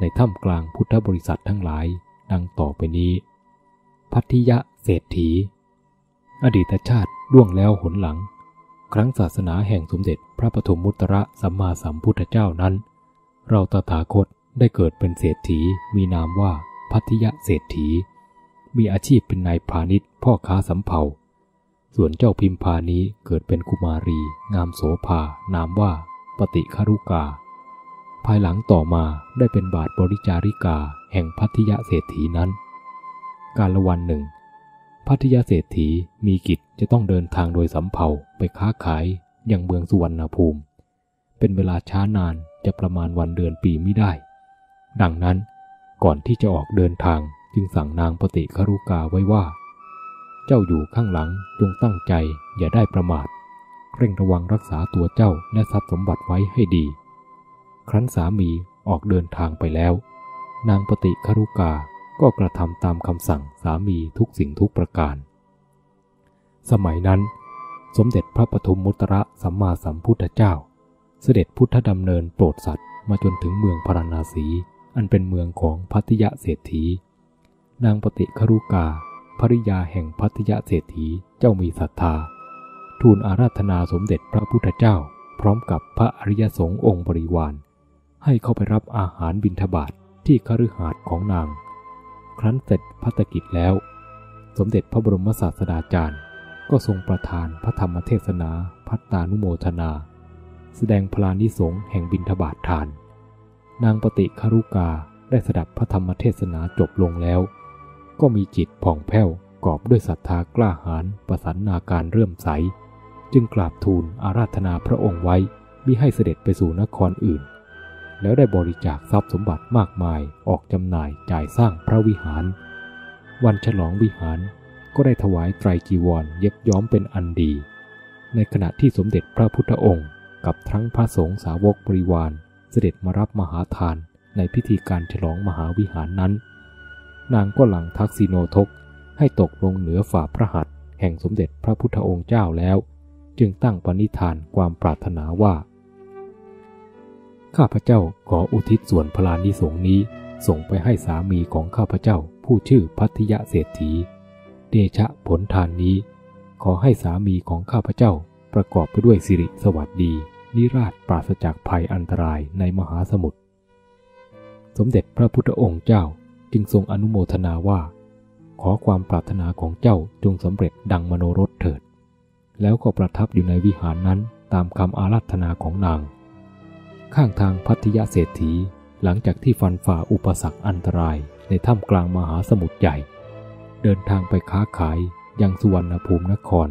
S1: ในถ้ำกลางพุทธบริษัททั้งหลาย ดังต่อไปนี้ พัทธิยะเศรษฐี อดีตชาติล่วงแล้วหนหลัง ครั้งศาสนาแห่งสมเด็จพระปฐมมุตระสัมมาสัมพุทธเจ้านั้น เราตถาคตได้เกิดเป็นเศรษฐีมีนามว่าพัทยะเศรษฐี มีอาชีพเป็นนายพาณิชย์พ่อค้าสำเภา ส่วนเจ้าพิมพานี้เกิดเป็นกุมารี งามโสภา นามว่า ปฏิคารุกา ภายหลังต่อมาได้เป็นบาทบริจาริกา แห่งพัทยะเศรษฐีนั้น การละวันหนึ่ง พัทยาเศรษฐีมีกิจจะต้องเดินทางโดยสำเภาไปค้าขายยังเมืองสุวรรณภูมิ เป็นเวลาช้านานจะประมาณวันเดือนปีไม่ได้ ดังนั้นก่อนที่จะออกเดินทางจึงสั่งนางปฏิคารุกาไว้ว่า เจ้าอยู่ข้างหลังจงตั้งใจอย่าได้ประมาท เร่งระวังรักษาตัวเจ้าและทรัพย์สมบัติไว้ให้ดี ครั้นสามีออกเดินทางไปแล้ว นางปฏิคารุกาก็กระทำตามคำสั่งสามีทุกสิ่งทุกประการ สมัยนั้น สมเด็จพระปฐุมมุตระสัมมาสัมพุทธเจ้า เสด็จพุทธดำเนินโปรดสัตว์มาจนถึงเมืองพาราณสี อันเป็นเมืองของพัทยะเศรษฐี นางปฏิครุกา ภริยาแห่งพัทยะเศรษฐีเจ้ามีศรัทธา ทูลอาราธนาสมเด็จพระพุทธเจ้า พร้อมกับพระอริยสงฆ์องค์บริวาร ให้เข้าไปรับอาหารบิณฑบาตทที่คฤหาสน์ของนาง ครั้นเสร็จพัฒกิจแล้ว สมเด็จพระบรมศาสดาจารย์ ก็ทรงประทานพระธรรมเทศนาพัตตานุโมทนา แสดงพลานิสงแห่งบินทบาททาน นางปฏิคารุกาได้สดับพระธรรมเทศนาจบลงแล้ว ก็มีจิตผ่องแผ้วกอบด้วยศรัทธากล้าหาญประสันนาการเรื่มใส จึงกราบทูลอาราธนาพระองค์ไว้มิให้เสด็จไปสู่นครอื่น แล้วได้บริจาคทรัพย์สมบัติมากมายออกจำหน่ายจ่ายสร้างพระวิหาร วันฉลองวิหารก็ได้ถวายไตรจีวรเย็บย้อมเป็นอันดี ในขณะที่สมเด็จพระพุทธองค์ กับทั้งพระสงฆ์สาวกบริวาร เสด็จมารับมหาทานในพิธีการฉลองมหาวิหารนั้น นางก็หลังทักษิโนทก ให้ตกลงเหนือฝ่าพระหัตถ์แห่งสมเด็จพระพุทธองค์เจ้าแล้ว จึงตั้งปณิธานความปรารถนาว่า ข้าพเจ้าขออุทิศส่วนพลานิสงนี้ส่งไปให้สามีของข้าพเจ้าผู้ชื่อพัทยะเศรษฐี เดชะผลทานนี้ ขอให้สามีของข้าพเจ้าประกอบไปด้วยสิริสวัสดี นิราชปราศจากภัยอันตรายในมหาสมุทร สมเด็จพระพุทธองค์เจ้า จึงทรงอนุโมทนาว่า ขอความปรารถนาของเจ้าจงสำเร็จดังมโนรสเถิด แล้วก็ประทับอยู่ในวิหารนั้นตามคำอาราธนาของนาง ข้างทางพัทยาเศรษฐีหลังจากที่ฟันฝ่าอุปสรรคอันตรายในถ้ำกลางมหาสมุทรใหญ่ เดินทางไปค้าขายยังสุวรรณภูมินคร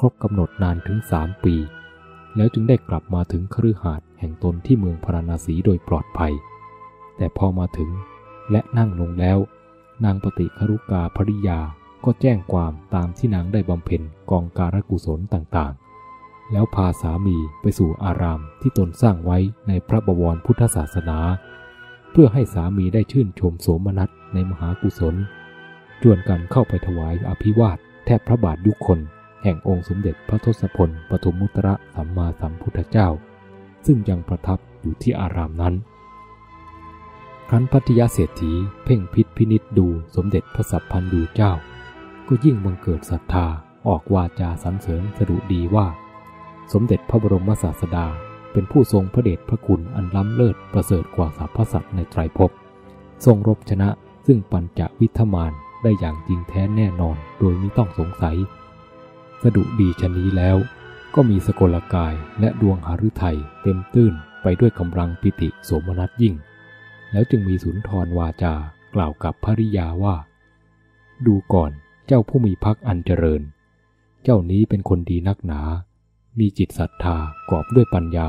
S1: ครบกำหนดนานถึงสามปี แล้วจึงได้กลับมาถึงคฤหาสน์แห่งตนที่เมืองพาราณสีโดยปลอดภัย แต่พอมาถึง และนั่งลงแล้ว นางปฏิครุกาภริยาก็แจ้งความตามที่นางได้บำเพ็ญกองการกุศลต่างๆ แล้วพาสามีไปสู่อารามที่ตนสร้างไว้ในพระบวรพุทธศาสนา เพื่อให้สามีได้ชื่นชมโสมนัสในมหากุศลจวนกันเข้าไปถวายอภิวาทแทบพระบาทยุคคลแห่งองค์สมเด็จพระทศพลปฐมมุตระสัมมาสัมพุทธเจ้า ซึ่งยังประทับอยู่ที่อารามนั้น ครั้นพัทยาเศรษฐีเพ่งพิษพินิษดูสมเด็จพระสัพพันธ์ดูเจ้า ก็ยิ่งบังเกิดศรัทธาออกวาจาสรรเสริญสดุดีว่า สมเด็จพระบรมศาสดา เป็นผู้ทรงพระเดชพระคุณอันล้ำเลิศประเสริฐกว่าสรรพสัตว์ในไตรภพทรงรบชนะซึ่งปัญจวิทมานได้อย่างจริงแท้แน่นอนโดยไม่ต้องสงสัย สดุดีชนี้แล้ว ก็มีสกลกายและดวงหฤทัยเต็มตื้นไปด้วยกำลังปิติโสมนัสยิ่ง แล้วจึงมีสุนทรวาจา กล่าวกับภริยาว่า ดูก่อนเจ้าผู้มีพักอันเจริญ เจ้านี้เป็นคนดีนักหนา มีจิตศรัทธากอบด้วยปัญญา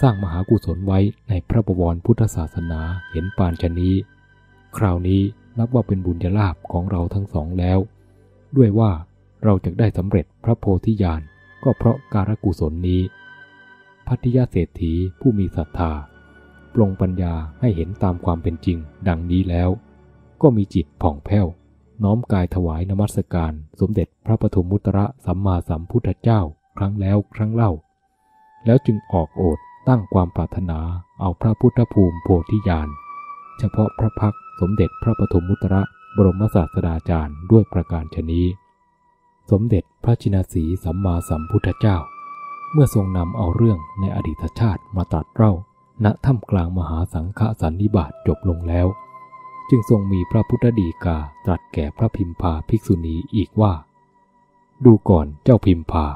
S1: สร้างมหากุศลไว้ในพระบวรพุทธศาสนาเห็นปานชนี้ คราวนี้นับว่าเป็นบุญญาลาภของเราทั้งสองแล้ว ด้วยว่าเราจะได้สำเร็จพระโพธิญาณก็เพราะการกุศลนี้ พัทยาเศรษฐีผู้มีศรัทธา ปลงปัญญาให้เห็นตามความเป็นจริง ดังนี้แล้ว ก็มีจิตผ่องแผ้ว น้อมกายถวายนมัสการ สมเด็จพระปฐมมุตระสัมมาสัมพุทธเจ้า ครั้งแล้วครั้งเล่า แล้วจึงออกโอดตั้งความปรารถนาเอาพระพุทธภูมิโพธิญาณเฉพาะพระพักสมเด็จพระปฐมมุตระบรมศาสดาจารย์ด้วยประการชนี้ สมเด็จพระชินสีสัมมาสัมพุทธเจ้า เมื่อทรงนำเอาเรื่องในอดีตชาติมาตรัสเล่า ณถ้ำกลางมหาสังฆสันนิบาตจบลงแล้ว จึงทรงมีพระพุทธดีกาตรัสแก่พระพิมพาภิกษุณีอีกว่า ดูก่อนเจ้าพิมพา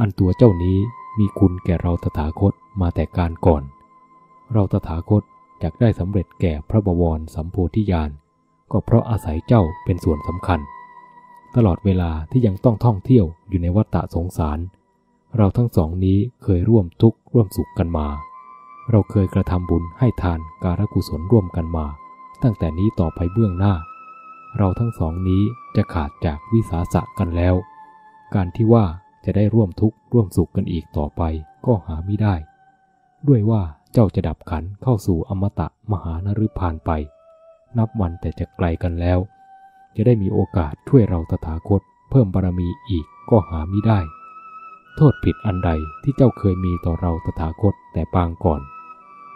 S1: อันตัวเจ้านี้มีคุณแก่เราตถาคตมาแต่การก่อน เราตถาคตจกได้สำเร็จแก่พระบวรสัมโพธิญาณก็เพราะอาศัยเจ้าเป็นส่วนสำคัญ ตลอดเวลาที่ยังต้องท่องเที่ยวอยู่ในวัฏฏะสงสาร เราทั้งสองนี้เคยร่วมทุกข์ร่วมสุขกันมา เราเคยกระทำบุญให้ทานการกุศลร่วมกันมา ตั้งแต่นี้ต่อไปเบื้องหน้า เราทั้งสองนี้จะขาดจากวิสาสะกันแล้ว การที่ว่าจะได้ร่วมทุกข์ร่วมสุขกันอีกต่อไปก็หาไม่ได้ ด้วยว่าเจ้าจะดับขันเข้าสู่อมตะมหานฤพานไป นับวันแต่จะไกลกันแล้ว จะได้มีโอกาสช่วยเราตถาคต เพิ่มบารมีอีกก็หาไม่ได้ โทษผิดอันใดที่เจ้าเคยมีต่อเราตถาคตแต่ปางก่อน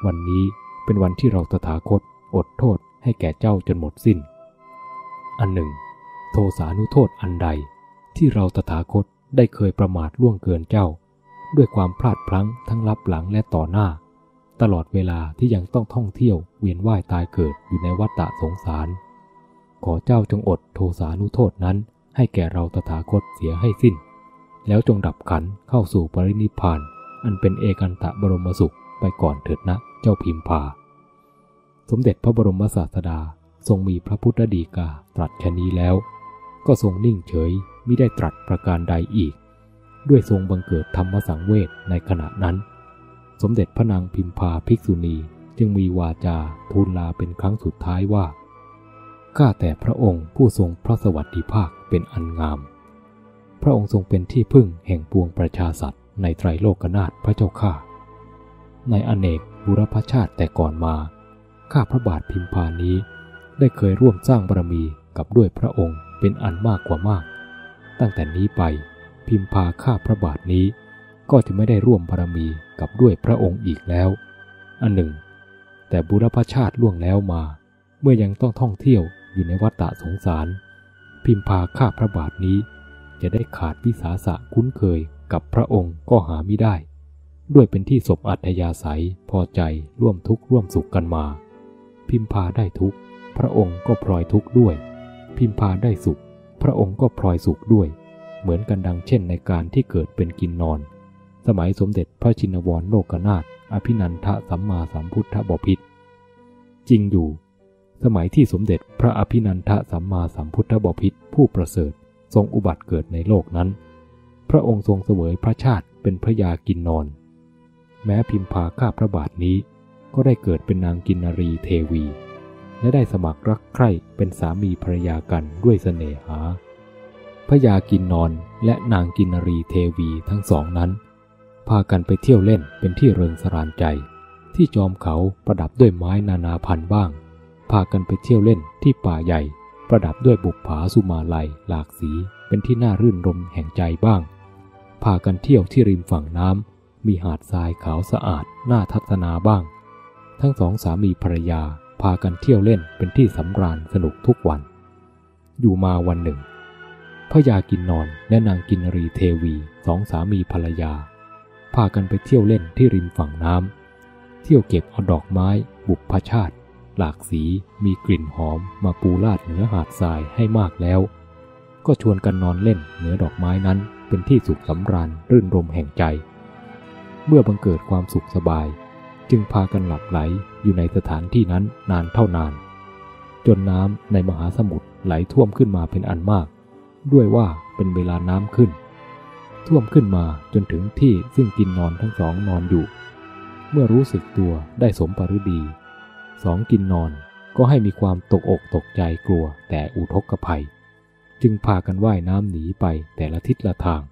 S1: วันนี้เป็นวันที่เราตถาคตอดโทษให้แก่เจ้าจนหมดสิ้น อันหนึ่ง โทสานุโทษอันใด ที่เราตถาคตได้เคยประมาทล่วงเกินเจ้า ด้วยความพลาดพลั้งทั้งรับหลังและต่อหน้า ตลอดเวลาที่ยังต้องท่องเที่ยวเวียนว่ายตายเกิดอยู่ในวัฏฏะสงสาร ขอเจ้าจงอดโทสานุโทษนั้น ให้แก่เราตถาคตเสียให้สิ้น แล้วจงดับขันเข้าสู่ปรินิพาน อันเป็นเอกันตะบรมสุขไปก่อนเถิดนะ เจ้าพิมพา สมเด็จพระบรมศาสดาทรงมีพระพุทธดีกาตรัสชนี้แล้ว ก็ทรงนิ่งเฉยไม่ได้ตรัสประการใดอีก ด้วยทรงบังเกิดธรรมสังเวชในขณะนั้น สมเด็จพระนางพิมพาภิกษุณีจึงมีวาจาทูลลาเป็นครั้งสุดท้ายว่า ข้าแต่พระองค์ผู้ทรงพระสวัสดิภาคเป็นอันงาม พระองค์ทรงเป็นที่พึ่งแห่งปวงประชาสัตว์ในไตรโลกนาถพระเจ้าข้า ในอเนก บุรพชาติแต่ก่อนมา ข้าพระบาทพิมพานี้ ได้เคยร่วมสร้างบารมีกับด้วยพระองค์เป็นอันมากกว่ามาก ตั้งแต่นี้ไปพิมพาข้าพระบาทนี้ ก็จะไม่ได้ร่วมบารมีกับด้วยพระองค์อีกแล้ว อันหนึ่ง แต่บุรพชาติล่วงแล้วมา เมื่อยังต้องท่องเที่ยวอยู่ในวัฏฏะสงสาร พิมพาข้าพระบาทนี้ จะได้ขาดวิสาสะคุ้นเคยกับพระองค์ก็หาไม่ได้ ด้วยเป็นที่ศพอัธยาศัยพอใจร่วมทุกข์ร่วมสุขกันมา พิมพาได้ทุกข์พระองค์ก็พลอยทุกข์ด้วย พิมพาได้สุข พระองค์ก็พลอยสุขด้วย เหมือนกันดังเช่นในการที่เกิดเป็นกินนอน สมัยสมเด็จพระชินวรโลกนาถอภินันทสัมมาสัมพุทธบพิษจริงอยู่ สมัยที่สมเด็จพระอภินันทสัมมาสัมพุทธบพิตรผู้ประเสริฐทรงอุบัติเกิดในโลกนั้น พระองค์ทรงเสวยพระชาติเป็นพระยากินนอน แม้พิมพาข้าพระบาทนี้ ก็ได้เกิดเป็นนางกินนรีเทวี และได้สมัครรักใคร่เป็นสามีภรรยากันด้วยเสน่หาพระยากินนอนและนางกินนรีเทวีทั้งสองนั้น พากันไปเที่ยวเล่นเป็นที่เริงสรานใจ ที่จอมเขาประดับด้วยไม้นานาพันธุ์บ้าง พากันไปเที่ยวเล่นที่ป่าใหญ่ ประดับด้วยบุปผาสุมาลัยหลากสีเป็นที่น่ารื่นรมแห่งใจบ้าง พากันเที่ยวที่ริมฝั่งน้ำ มีหาดทรายขาวสะอาดน่าทัศนาบ้าง ทั้งสองสามีภรรยาพากันเที่ยวเล่นเป็นที่สำราญสนุกทุกวัน อยู่มาวันหนึ่งพระยากินนอนและนางกินรีเทวีสองสามีภรรยา พากันไปเที่ยวเล่นที่ริมฝั่งน้ำเที่ยวเก็บเอาดอกไม้ บุพชาติ หลากสีมีกลิ่นหอมมาปูลาดเหนือหาดทรายให้มากแล้ว ก็ชวนกันนอนเล่นเหนือดอกไม้นั้นเป็นที่สุขสำราญรื่นรมแห่งใจ เมื่อบังเกิดความสุขสบาย จึงพากันหลับไหลอยู่ในสถานที่นั้นนานเท่านาน จนน้ำในมหาสมุทรไหลท่วมขึ้นมาเป็นอันมาก ด้วยว่าเป็นเวลาน้ำขึ้น ท่วมขึ้นมาจนถึงที่ซึ่งกินนอนทั้งสองนอนอยู่ เมื่อรู้สึกตัวได้สมปริดีสองกินนอนก็ให้มีความตกอกตกใจกลัวแต่อุทกภัย จึงพากันว่ายน้ำหนีไปแต่ละทิศละทาง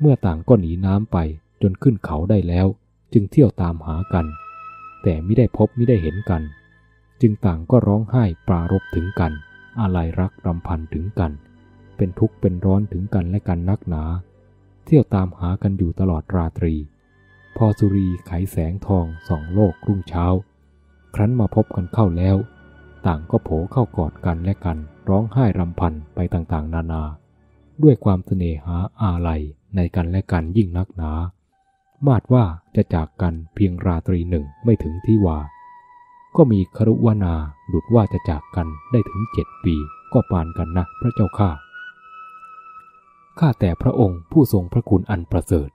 S1: เมื่อต่างก็หนีน้ำไป จนขึ้นเขาได้แล้ว จึงเที่ยวตามหากัน แต่ไม่ได้พบไม่ได้เห็นกัน จึงต่างก็ร้องไห้ปรารบถึงกันอะไรรักรำพันถึงกัน เป็นทุกข์เป็นร้อนถึงกันและกันนักหนา เที่ยวตามหากันอยู่ตลอดราตรี พอสุรีไขแสงทองส่องโลกรุ่งเช้า ครั้นมาพบกันเข้าแล้ว ต่างก็โผเข้ากอดกันและกัน ร้องไห้รำพันไปต่างๆ นานา ด้วยความเสน่หาอาลัยในกันและกันยิ่งนักหนา มาดว่าจะจากกันเพียงราตรีหนึ่งไม่ถึงที่วา ก็มีครุวนาดุดว่าจะจากกันได้ถึงเจ็ดปีก็ปานกันนะพระเจ้าข้า ข้าแต่พระองค์ผู้ทรงพระคุณอันประเสริฐ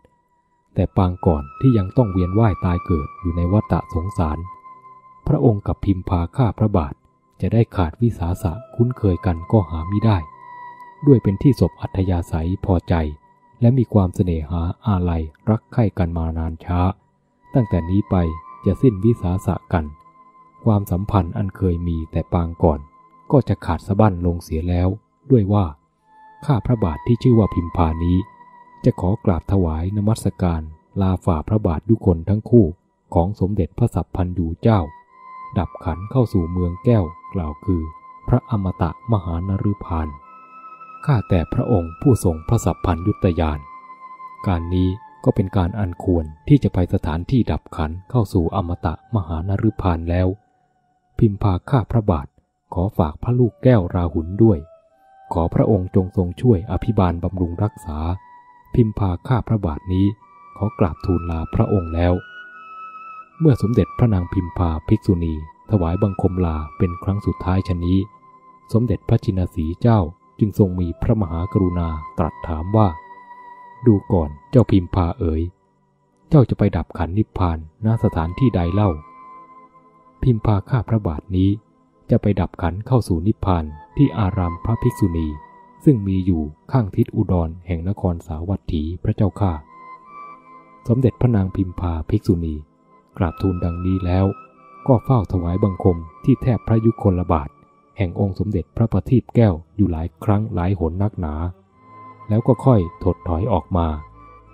S1: แต่ปางก่อนที่ยังต้องเวียนว่ายตายเกิดอยู่ในวัฏสงสาร พระองค์กับพิมพาข้าพระบาทจะได้ขาดวิสาสะคุ้นเคยกันก็หาไม่ได้ ด้วยเป็นที่ศพอัธยาศัยพอใจ และมีความเสน่หาอาลัยรักใคร่กันมานานช้า ตั้งแต่นี้ไปจะสิ้นวิสาสะกัน ความสัมพันธ์อันเคยมีแต่ปางก่อน ก็จะขาดสะบั้นลงเสียแล้ว ด้วยว่า ข้าพระบาทที่ชื่อว่าพิมพานี้ จะขอกราบถวายนมัสการลาฝ่าพระบาทยุคนทั้งคู่ของสมเด็จพระสัพพันยูเจ้า ดับขันเข้าสู่เมืองแก้วกล่าวคือ พระอมตะมหานรุพาน ข้าแต่พระองค์ผู้ทรงพระสัพพัญยุตยาน การนี้ก็เป็นการอันควรที่จะไปสถานที่ดับขันเข้าสู่อมตะมหานรุพานแล้ว พิมพาข้าพระบาทขอฝากพระลูกแก้วราหุลด้วย ขอพระองค์จงทรงช่วยอภิบาลบำรุงรักษา พิมพาข้าพระบาทนี้ขอกราบทูลลาพระองค์แล้ว เมื่อสมเด็จพระนางพิมพาภิกษุณี ถวายบังคมลาเป็นครั้งสุดท้ายชนี้ สมเด็จพระจินสีเจ้า จึงทรงมีพระมหากรุณาตรัสถามว่า ดูก่อนเจ้าพิมพาเอ๋ย เจ้าจะไปดับขันนิพพานณสถานที่ใดเล่า พิมพาข้าพระบาทนี้ จะไปดับขันเข้าสู่นิพพานที่อารามพระภิกษุณี ซึ่งมีอยู่ข้างทิศอุดรแห่งนครสาวัตถีพระเจ้าข้าสมเด็จพระนางพิมพาภิกษุณี กราบทูลดังนี้แล้ว ก็เฝ้าถวายบังคมที่แทบพระยุคลบาท แห่งองค์สมเด็จพระประทีปแก้วอยู่หลายครั้งหลายหนนักหนา แล้วก็ค่อยถดถอยออกมา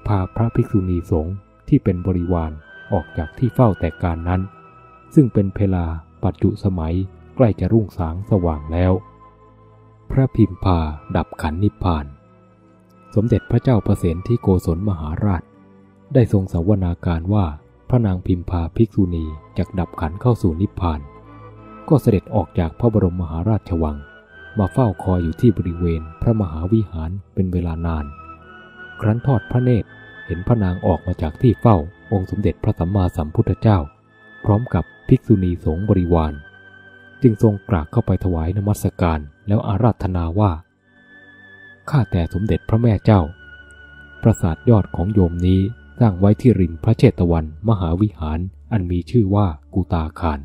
S1: พาพระภิกษุณีสงฆ์ที่เป็นบริวารออกจากที่เฝ้าแต่การนั้น ซึ่งเป็นเพลาปัจจุสมัยใกล้จะรุ่งสางสว่างแล้ว พระพิมพาดับขันนิพพาน สมเด็จพระเจ้าประเสนที่โกศลมหาราช ได้ทรงสวนาการว่าพระนางพิมพาภิกษุณีจะดับขันเข้าสู่นิพพาน ก็เสด็จออกจากพระบรมมหาราชวัง มาเฝ้าคอยอยู่ที่บริเวณพระมหาวิหารเป็นเวลานาน ครั้นทอดพระเนตรเห็นพระนางออกมาจากที่เฝ้าองค์สมเด็จพระสัมมาสัมพุทธเจ้า พร้อมกับภิกษุณีสงฆ์บริวาร จึงทรงกราบเข้าไปถวายนมัสการแล้วอาราธนาว่า ข้าแต่สมเด็จพระแม่เจ้า ปราสาทยอดของโยมนี้สร้างไว้ที่ริมพระเชตวันมหาวิหารอันมีชื่อว่ากูตาคาร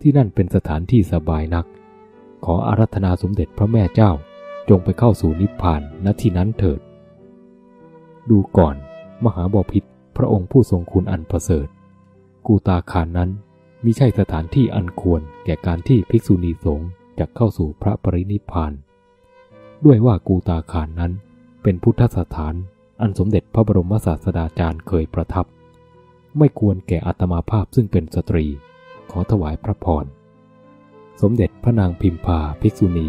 S1: ที่นั่นเป็นสถานที่สบายนัก ขออารัธนาสมเด็จพระแม่เจ้าจงไปเข้าสู่นิพพานณที่นั้นเถิด ดูก่อน มหาบพิษพระองค์ผู้ทรงคุณอันประเสริฐ กูตาคารนั้นมิใช่สถานที่อันควรแก่การที่ภิกษุณีสงฆ์จะเข้าสู่พระปรินิพพาน ด้วยว่ากูตาคารนั้นเป็นพุทธสถานอันสมเด็จพระบรมศาสดาจารย์เคยประทับ ไม่ควรแก่อัตมาภาพซึ่งเป็นสตรี ขอถวายพระพร สมเด็จพระนางพิมพาภิกษุณี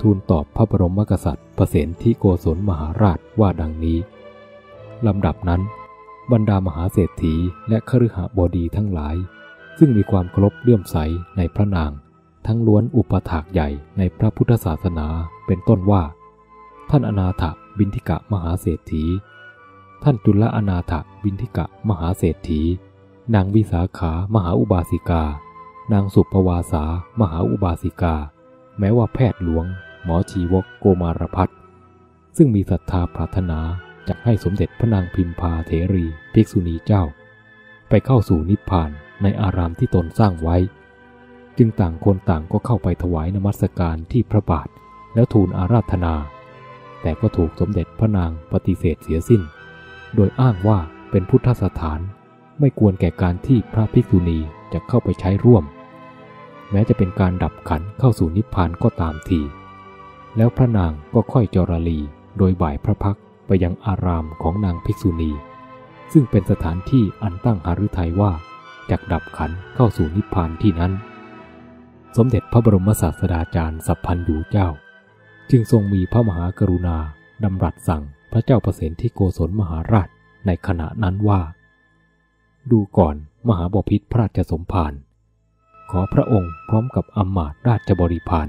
S1: ทูลตอบพระบรมกษัตริย์ประเสนที่โกศลมหาราชว่าดังนี้ลำดับนั้น บรรดามหาเศรษฐีและคฤหบดีทั้งหลาย ซึ่งมีความเคารพเลื่อมใสในพระนาง ทั้งล้วนอุปถากใหญ่ในพระพุทธศาสนาเป็นต้นว่า ท่านอนาถบินทิกะมหาเศรษฐี ท่านจุลอนาถบินทิกะมหาเศรษฐี นางวิสาขามหาอุบาสิกา นางสุปวาสามหาอุบาสิกา แม้ว่าแพทย์หลวง หมอชีวกโกมารพัฒซึ่งมีศรัทธาปรารถนาจะให้สมเด็จพระนางพิมพาเถรีภิกษุณีเจ้า ไปเข้าสู่นิพพานในอารามที่ตนสร้างไว้ จึงต่างคนต่างก็เข้าไปถวายนมัสการที่พระบาทแล้วทูลอาราธนา แต่ก็ถูกสมเด็จพระนางปฏิเสธเสียสิ้น โดยอ้างว่าเป็นพุทธสถาน ไม่ควรแก่การที่พระภิกษุณีจะเข้าไปใช้ร่วม แม้จะเป็นการดับขันเข้าสู่นิพพานก็ตามที แล้วพระนางก็ค่อยจรลีโดยบ่ายพระพักไปยังอารามของนางภิกษุณี ซึ่งเป็นสถานที่อันตั้งหฤทัยว่าจากดับขันเข้าสู่นิพพานที่นั้น สมเด็จพระบรมศาสดาจารย์สัพพันยูเจ้า จึงทรงมีพระมหากรุณาดำรัสสั่งพระเจ้าประเสนที่โกศลมหาราชในขณะนั้นว่า ดูก่อนมหาบพิษพระราชสมภาร ขอพระองค์พร้อมกับอำมาตย์ราชบริพาร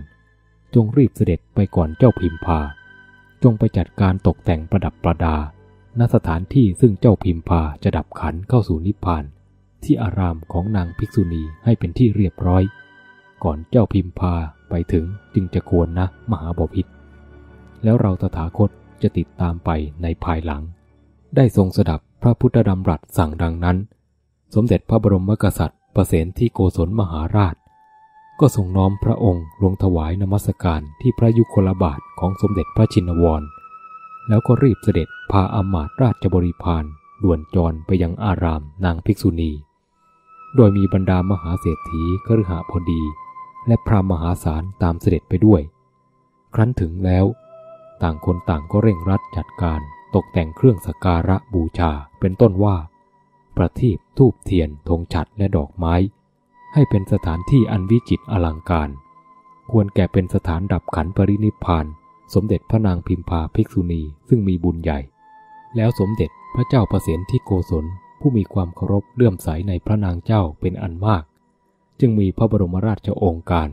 S1: จงรีบเสด็จไปก่อนเจ้าพิมพา จงไปจัดการตกแต่งประดับประดา ณสถานที่ซึ่งเจ้าพิมพาจะดับขันเข้าสู่นิพพาน ที่อารามของนางภิกษุณีให้เป็นที่เรียบร้อย ก่อนเจ้าพิมพาไปถึงจึงจะควรนะ มหาบพิษแล้วเราตถาคตจะติดตามไปในภายหลัง ได้ทรงสดับพระพุทธดำรัสสั่งดังนั้น สมเด็จพระบรมกษัตริย์ประเสนที่โกศลมหาราช ก็ทรงน้อมพระองค์ลงถวายนมัสการที่พระยุคลบาทของสมเด็จพระชินวร แล้วก็รีบเสด็จพาอามาตราชบริพารด่วนจรไปยังอารามนางภิกษุณี โดยมีบรรดามหาเศรษฐีกฤหาพอดี และพระมหาศาลตามเสด็จไปด้วย ครั้นถึงแล้ว ต่างคนต่างก็เร่งรัดจัดการตกแต่งเครื่องสักการะบูชาเป็นต้นว่า ประทีปทูบเทียนธงฉัดและดอกไม้ ให้เป็นสถานที่อันวิจิตรอลังการ ควรแก่เป็นสถานดับขันปรินิพาน สมเด็จพระนางพิมพาภิกษุณีซึ่งมีบุญใหญ่ แล้วสมเด็จพระเจ้าประสิทธิโกศลผู้มีความเคารพเลื่อมใสในพระนางเจ้าเป็นอันมาก จึงมีพระบรมราชโองการ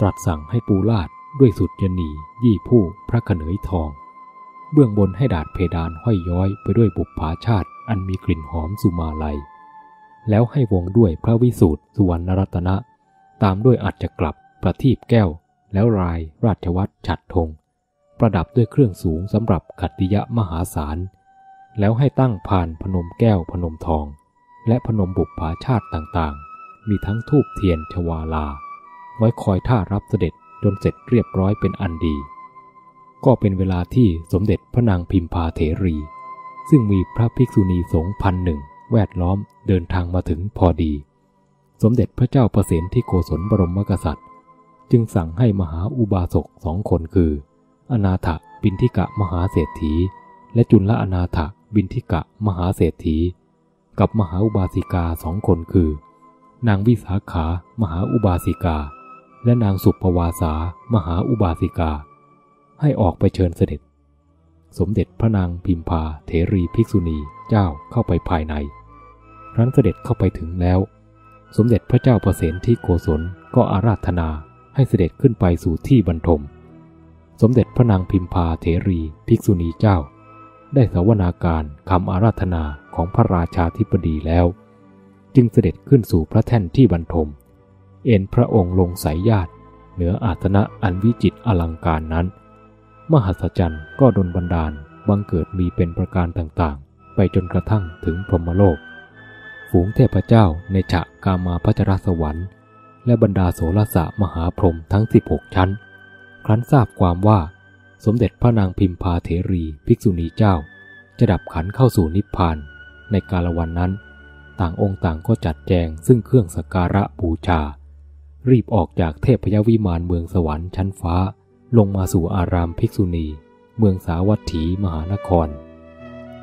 S1: ตรัสสั่งให้ปูลาดด้วยสุดยนี ยี่ผู้พระขเนยทอง เบื้องบนให้ดาดเพดานห้อยย้อยไปด้วยบุปผาชาติ อันมีกลิ่นหอมสุมาลัย แล้วให้วงด้วยพระวิสูตรสุวรรณรัตนะ ตามด้วยอัจจะกลับประทีปแก้ว แล้วรายราชวัตรฉัดธง ประดับด้วยเครื่องสูงสำหรับขัตติยะมหาศาล แล้วให้ตั้งพานพนมแก้วพนมทอง และพนมบุปผาชาติต่างๆ มีทั้งทูบเทียนชวาลา ไว้คอยท่ารับเสด็จจนเสร็จเรียบร้อยเป็นอันดี ก็เป็นเวลาที่สมเด็จพระนางพิมพาเถรี ซึ่งมีพระภิกษุณีสงฆ์พันหนึ่งแวดล้อมเดินทางมาถึงพอดี สมเด็จพระเจ้าประสิทธิโกศลบรมกษัตริย์ จึงสั่งให้มหาอุบาสกสองคนคือ อนาถบินทิกะมหาเศรษฐี และจุลอนาถบินทิกะมหาเศรษฐี กับมหาอุบาสิกาสองคนคือ นางวิสาขามหาอุบาสิกา และนางสุภวาสามหาอุบาสิกา ให้ออกไปเชิญเสด็จ สมเด็จพระนางพิมพาเถรีภิกษุณีเจ้าเข้าไปภายใน ครั้นเสด็จเข้าไปถึงแล้ว สมเด็จพระเจ้าประเสนที่โกศลก็อาราธนาให้เสด็จขึ้นไปสู่ที่บรรทม สมเด็จพระนางพิมพาเถรีภิกษุณีเจ้า ได้สาวนาการคำอาราธนาของพระราชาธิบดีแล้ว จึงเสด็จขึ้นสู่พระแท่นที่บรรทม เอ็นพระองค์ลงสายญาติเหนืออาสนะอันวิจิตอลังการนั้น มหัศจรรย์ก็ดนบันดาลบังเกิดมีเป็นประการต่างๆ ไปจนกระทั่งถึงพรหมโลก ฝูงเทพเจ้าในฉะกามาพัชรสวรรค์ และบรรดาโสรสะมหาพรหมทั้ง 16 ชั้น ครั้นทราบความว่า สมเด็จพระนางพิมพาเถรีภิกษุณีเจ้า จะดับขันเข้าสู่นิพพาน ในกาลวันนั้น ต่างองค์ต่างก็จัดแจงซึ่งเครื่องสกการะบูชา รีบออกจากเทพยวิมานเมืองสวรรค์ชั้นฟ้า ลงมาสู่อารามภิกษุณี เมืองสาวัตถีมหานคร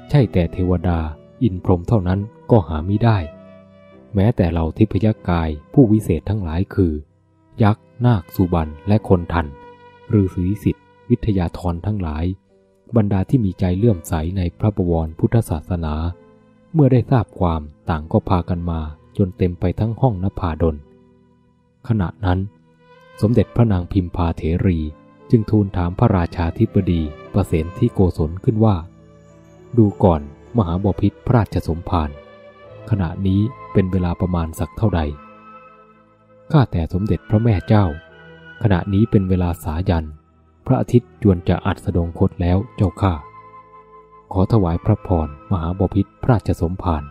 S1: ใช่แต่เทวดาอินพรหมเท่านั้นก็หาไม่ได้ แม้แต่เหล่าทิพยากายผู้วิเศษทั้งหลายคือ ยักษ์ นาคสุบันและคนทันฤาษีสิทธิวิทยาธรทั้งหลาย บรรดาที่มีใจเลื่อมใสในพระบวรพุทธศาสนา เมื่อได้ทราบความต่างก็พากันมาจนเต็มไปทั้งห้องนภาดลขณะนั้น สมเด็จพระนางพิมพาเถรี จึงทูลถามพระราชาธิบดีประเสนที่โกศลขึ้นว่า ดูก่อนมหาบพิษพระราชสมภารขณะนี้เป็นเวลาประมาณสักเท่าใด ข้าแต่สมเด็จพระแม่เจ้า ขณะนี้เป็นเวลาสายัน พระอาทิตย์จวนจะอัดสดงคตแล้วเจ้าข้า ขอถวายพระพรมหาบพิษพระราชสมภาร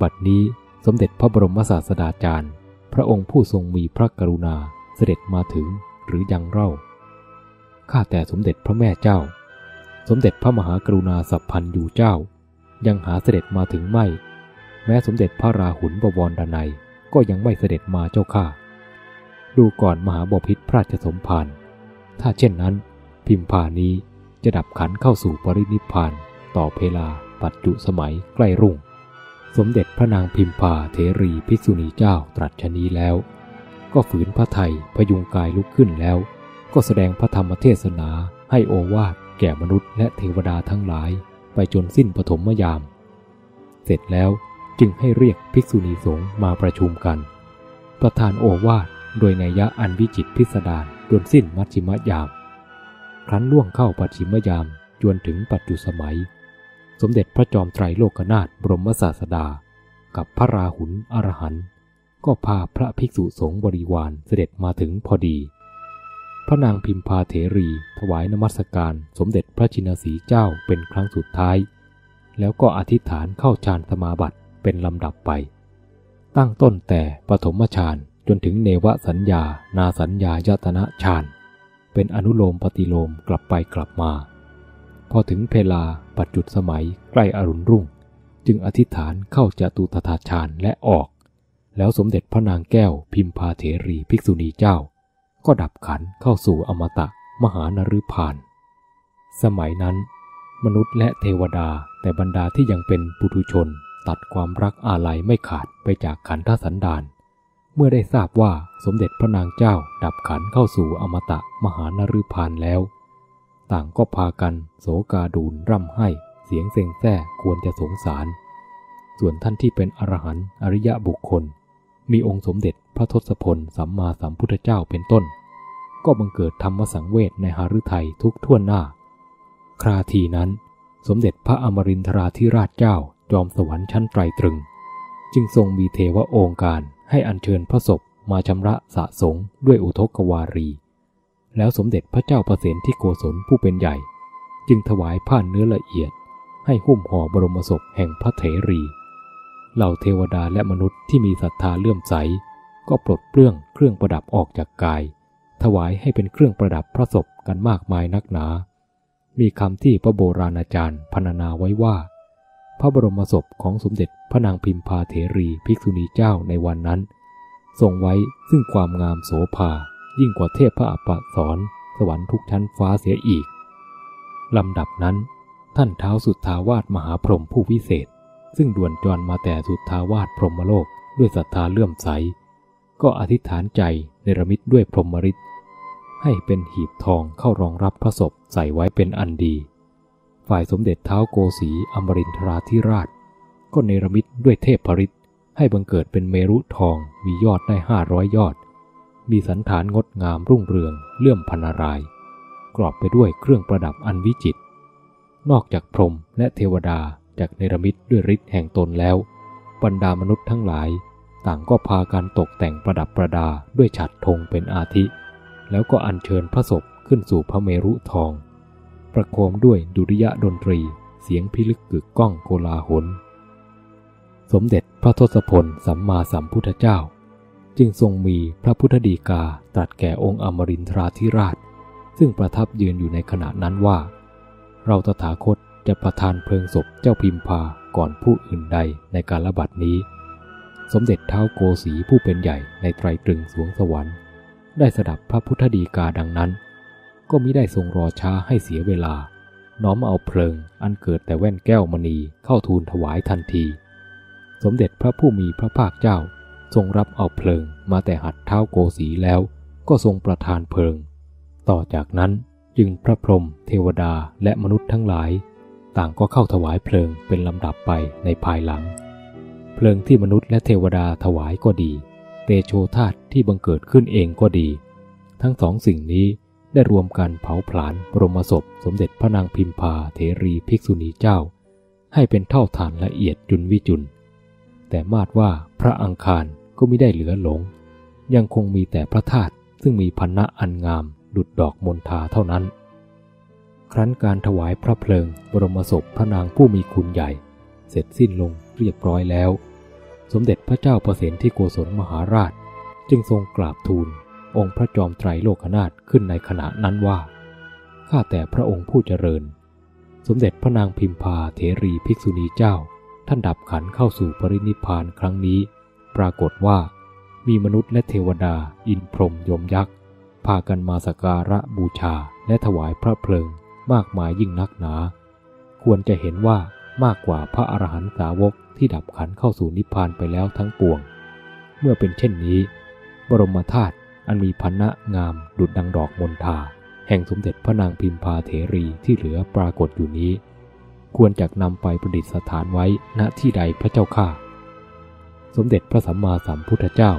S1: บัดนี้สมเด็จพระบรมศาสดาจารย์ พระองค์ผู้ทรงมีพระกรุณาเสด็จมาถึงหรือยังเล่า ข้าแต่สมเด็จพระแม่เจ้า สมเด็จพระมหากรุณาสัพพันธ์อยู่เจ้า ยังหาเสด็จมาถึงไม่ แม้สมเด็จพระราหุลบวรดนัยก็ยังไม่เสด็จมาเจ้าข้า ดูก่อนมหาบพิษพระราชสมภาร ถ้าเช่นนั้น พิมพานี้จะดับขันเข้าสู่ปรินิพาน ต่อเพลาปัจจุสมัยใกล้รุ่ง สมเด็จพระนางพิมพาเทรีภิกษุณีเจ้าตรัสชนี้แล้ว ก็ฝืนพระไทยพยุงกายลุกขึ้นแล้ว ก็แสดงพระธรรมเทศนาให้โอวาทแก่มนุษย์และเทวดาทั้งหลายไปจนสิ้นปฐมยาม เสร็จแล้วจึงให้เรียกภิกษุณีสงฆ์มาประชุมกัน ประธานโอวาทโดยนัยยะอันวิจิตพิสดารจนสิ้นมัชชิมยาม ครั้นล่วงเข้าปัจฉิมยามจนถึงปัจจุสมัย สมเด็จพระจอมไตรโลกนาถบรมศาสดา กับพระราหุลอรหันต์ก็พาพระภิกษุสงฆ์บริวารเสด็จมาถึงพอดี พระนางพิมพาเถรี ถวายนมัสการสมเด็จพระชินสีเจ้าเป็นครั้งสุดท้าย แล้วก็อธิษฐานเข้าฌานสมาบัติเป็นลำดับไป ตั้งต้นแต่ปฐมฌานจนถึงเนวสัญญา นาสัญญายตนะฌานเป็นอนุโลมปฏิโลมกลับไปกลับมา พอถึงเพลาปัจจุสมัยใกล้อรุณรุ่ง จึงอธิษฐานเข้าจตุตถาฌานและออก แล้วสมเด็จพระนางแก้วพิมพาเถรีภิกษุณีเจ้า ก็ดับขันเข้าสู่อมตะมหานฤพาน สมัยนั้น มนุษย์และเทวดาแต่บรรดาที่ยังเป็นปุถุชน ตัดความรักอาลัยไม่ขาดไปจากขันธสันดานเมื่อได้ทราบว่าสมเด็จพระนางเจ้าดับขันเข้าสู่อมตะมหานฤพานแล้ว ต่างก็พากันโศกาดูนร่ำให้เสียงเซ็งแซ่ควรจะสงสาร ส่วนท่านที่เป็นอรหันต์อริยะบุคคล มีองค์สมเด็จ พระทศพลสัมมาสัมพุทธเจ้าเป็นต้น ก็บังเกิดธรรมสังเวชในหฤทัยทุกท่วนหน้า คราทีนั้น สมเด็จพระอมรินทราธิราชเจ้าจอมสวรรค์ชั้นไตรตรึง จึงทรงมีเทวะองค์การให้อัญเชิญพระศพมาชำระสะสงด้วยอุทกวารี แล้วสมเด็จพระเจ้าประเสนที่โกศลผู้เป็นใหญ่ จึงถวายผ้าเนื้อละเอียด ให้หุ้มห่อบรมศพแห่งพระเถรี เหล่าเทวดาและมนุษย์ที่มีศรัทธาเลื่อมใส ก็ปลดเปลื้องเครื่องประดับออกจากกาย ถวายให้เป็นเครื่องประดับพระศพกันมากมายนักหนา มีคำที่พระโบราณอาจารย์พรรณนาไว้ว่า พระบรมศพของสมเด็จพระนางพิมพาเถรีภิกษุณีเจ้าในวันนั้นทรงไว้ซึ่งความงามโสภา ยิ่งกว่าเทพพระอัปสอนสวรรค์ทุกชั้นฟ้าเสียอีกลำดับนั้น ท่านเท้าสุดทาวาสมหาพรหมผู้วิเศษ ซึ่งด่วนจรมาแต่สุดทาวาสพรหมโลกด้วยศรัทธาเลื่อมใส ก็อธิษฐานใจในรมิดด้วยพรหมฤทธิ์ให้เป็นหีบทองเข้ารองรับพระศพใส่ไว้เป็นอันดี ฝ่ายสมเด็จเท้าโกสีอมรินทราธิราช ก็เนรมิตด้วยเทพฤทธิ์ให้บังเกิดเป็นเมรุทองมียอดได้ห้าร้อยยอด มีสันฐานงดงามรุ่งเรืองเลื่อมพันาราย กรอบไปด้วยเครื่องประดับอันวิจิตรนอกจากพรหมและเทวดาจากเนรมิตด้วยฤทธิ์แห่งตนแล้วบรรดามนุษย์ทั้งหลาย ต่างก็พากันตกแต่งประดับประดาด้วยฉัดธงเป็นอาทิ แล้วก็อัญเชิญพระศพขึ้นสู่พระเมรุทอง ประโคมด้วยดุริยะดนตรี เสียงพิลึกกึกก้องโกลาหล สมเด็จพระทศพลสัมมาสัมพุทธเจ้า จึงทรงมีพระพุทธดีกาตรัสแก่องค์อมรินทราธิราช ซึ่งประทับยืนอยู่ในขณะนั้นว่า เราตถาคตจะประทานเพลิงศพเจ้าพิมพาก่อนผู้อื่นใดในการระบัดนี้ สมเด็จเท้าโกสีผู้เป็นใหญ่ในไตรตรึงสวงสวรรค์ ได้สดับพระพุทธดีกาดังนั้น ก็มิได้ทรงรอช้าให้เสียเวลา น้อมเอาเพลิงอันเกิดแต่แว่นแก้วมณีเข้าทูลถวายทันที สมเด็จพระผู้มีพระภาคเจ้า ทรงรับเอาเพลิงมาแต่หัดเท้าโกสีแล้ว ก็ทรงประทานเพลิง ต่อจากนั้นจึงพระพรหมเทวดาและมนุษย์ทั้งหลาย ต่างก็เข้าถวายเพลิงเป็นลำดับไปในภายหลัง เพลิงที่มนุษย์และเทวดาถวายก็ดี เตโชธาตุที่บังเกิดขึ้นเองก็ดี ทั้งสองสิ่งนี้ได้รวมกันเผาผลาญบรมศพสมเด็จพระนางพิมพาเทรีภิกษุณีเจ้า ให้เป็นเท่าฐานละเอียดจุนวิจุน แต่มาดว่าพระอังคารก็ไม่ได้เหลือหลง ยังคงมีแต่พระธาตุซึ่งมีพันณะอันงามดุดดอกมณฑาเท่านั้น ครั้นการถวายพระเพลิงบรมศพพระนางผู้มีคุณใหญ่ เสร็จสิ้นลง เรียบร้อยแล้ว สมเด็จพระเจ้าประสิทธิโกศลมหาราช จึงทรงกราบทูล องค์พระจอมไตรโลกนาถขึ้นในขณะนั้นว่า ข้าแต่พระองค์ผู้เจริญ สมเด็จพระนางพิมพาเถรีภิกษุณีเจ้า ท่านดับขันเข้าสู่ปรินิพานครั้งนี้ ปรากฏว่า มีมนุษย์และเทวดา อินพรหมยมยักษ์พากันมาสักการะบูชาและถวายพระเพลิงมากมายยิ่งนักหนา ควรจะเห็นว่ามากกว่าพระอรหันตสาวก ที่ดับขันเข้าสู่นิพพานไปแล้วทั้งปวง เมื่อเป็นเช่นนี้ บรมธาตุอันมีพันณะงามดุดดังดอกมณฑาแห่งสมเด็จพระนางพิมพาเถรีที่เหลือปรากฏอยู่นี้ ควรจะนำไปประดิษฐานไว้ณที่ใดพระเจ้าข้าสมเด็จพระสัมมาสัมพุทธเจ้า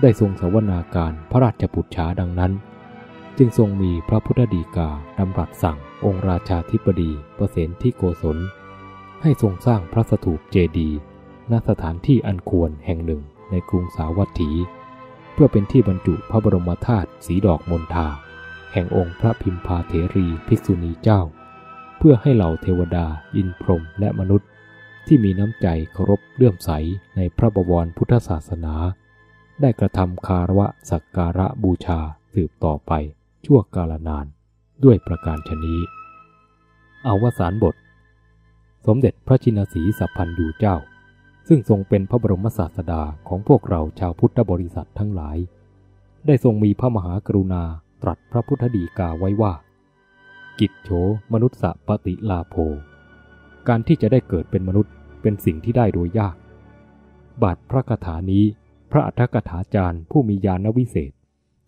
S1: ได้ทรงสวนาการพระราชบุตรชาดังนั้น จึงทรงมีพระพุทธดีกาดำรัสสั่งองค์ราชาธิบดีประเสนที่โกศล ให้ทรงสร้างพระสถูปเจดีย์ณสถานที่อันควรแห่งหนึ่งในกรุงสาวัตถี เพื่อเป็นที่บรรจุพระบรมธาตุสีดอกมณฑาแห่งองค์พระพิมพาเถรีภิกษุณีเจ้า เพื่อให้เหล่าเทวดา อินพรหมและมนุษย์ ที่มีน้ำใจเคารพเลื่อมใสในพระบวรพุทธศาสนา ได้กระทำคารวะสักการะบูชาสืบต่อไปชั่วกาลนานด้วยประการชนี้อวสานบท สมเด็จพระชินสีสัพพันยูเจ้า ซึ่งทรงเป็นพระบรมศาสดาของพวกเราชาวพุทธบริษัททั้งหลาย ได้ทรงมีพระมหากรุณาตรัสพระพุทธดีกาไว้ว่า กิจโฉมนุษย์สปฏิลาโภ การที่จะได้เกิดเป็นมนุษย์เป็นสิ่งที่ได้โดยยาก บาทพระคาถานี้ พระอัฏฐกถาจารย์ผู้มีญาณวิเศษ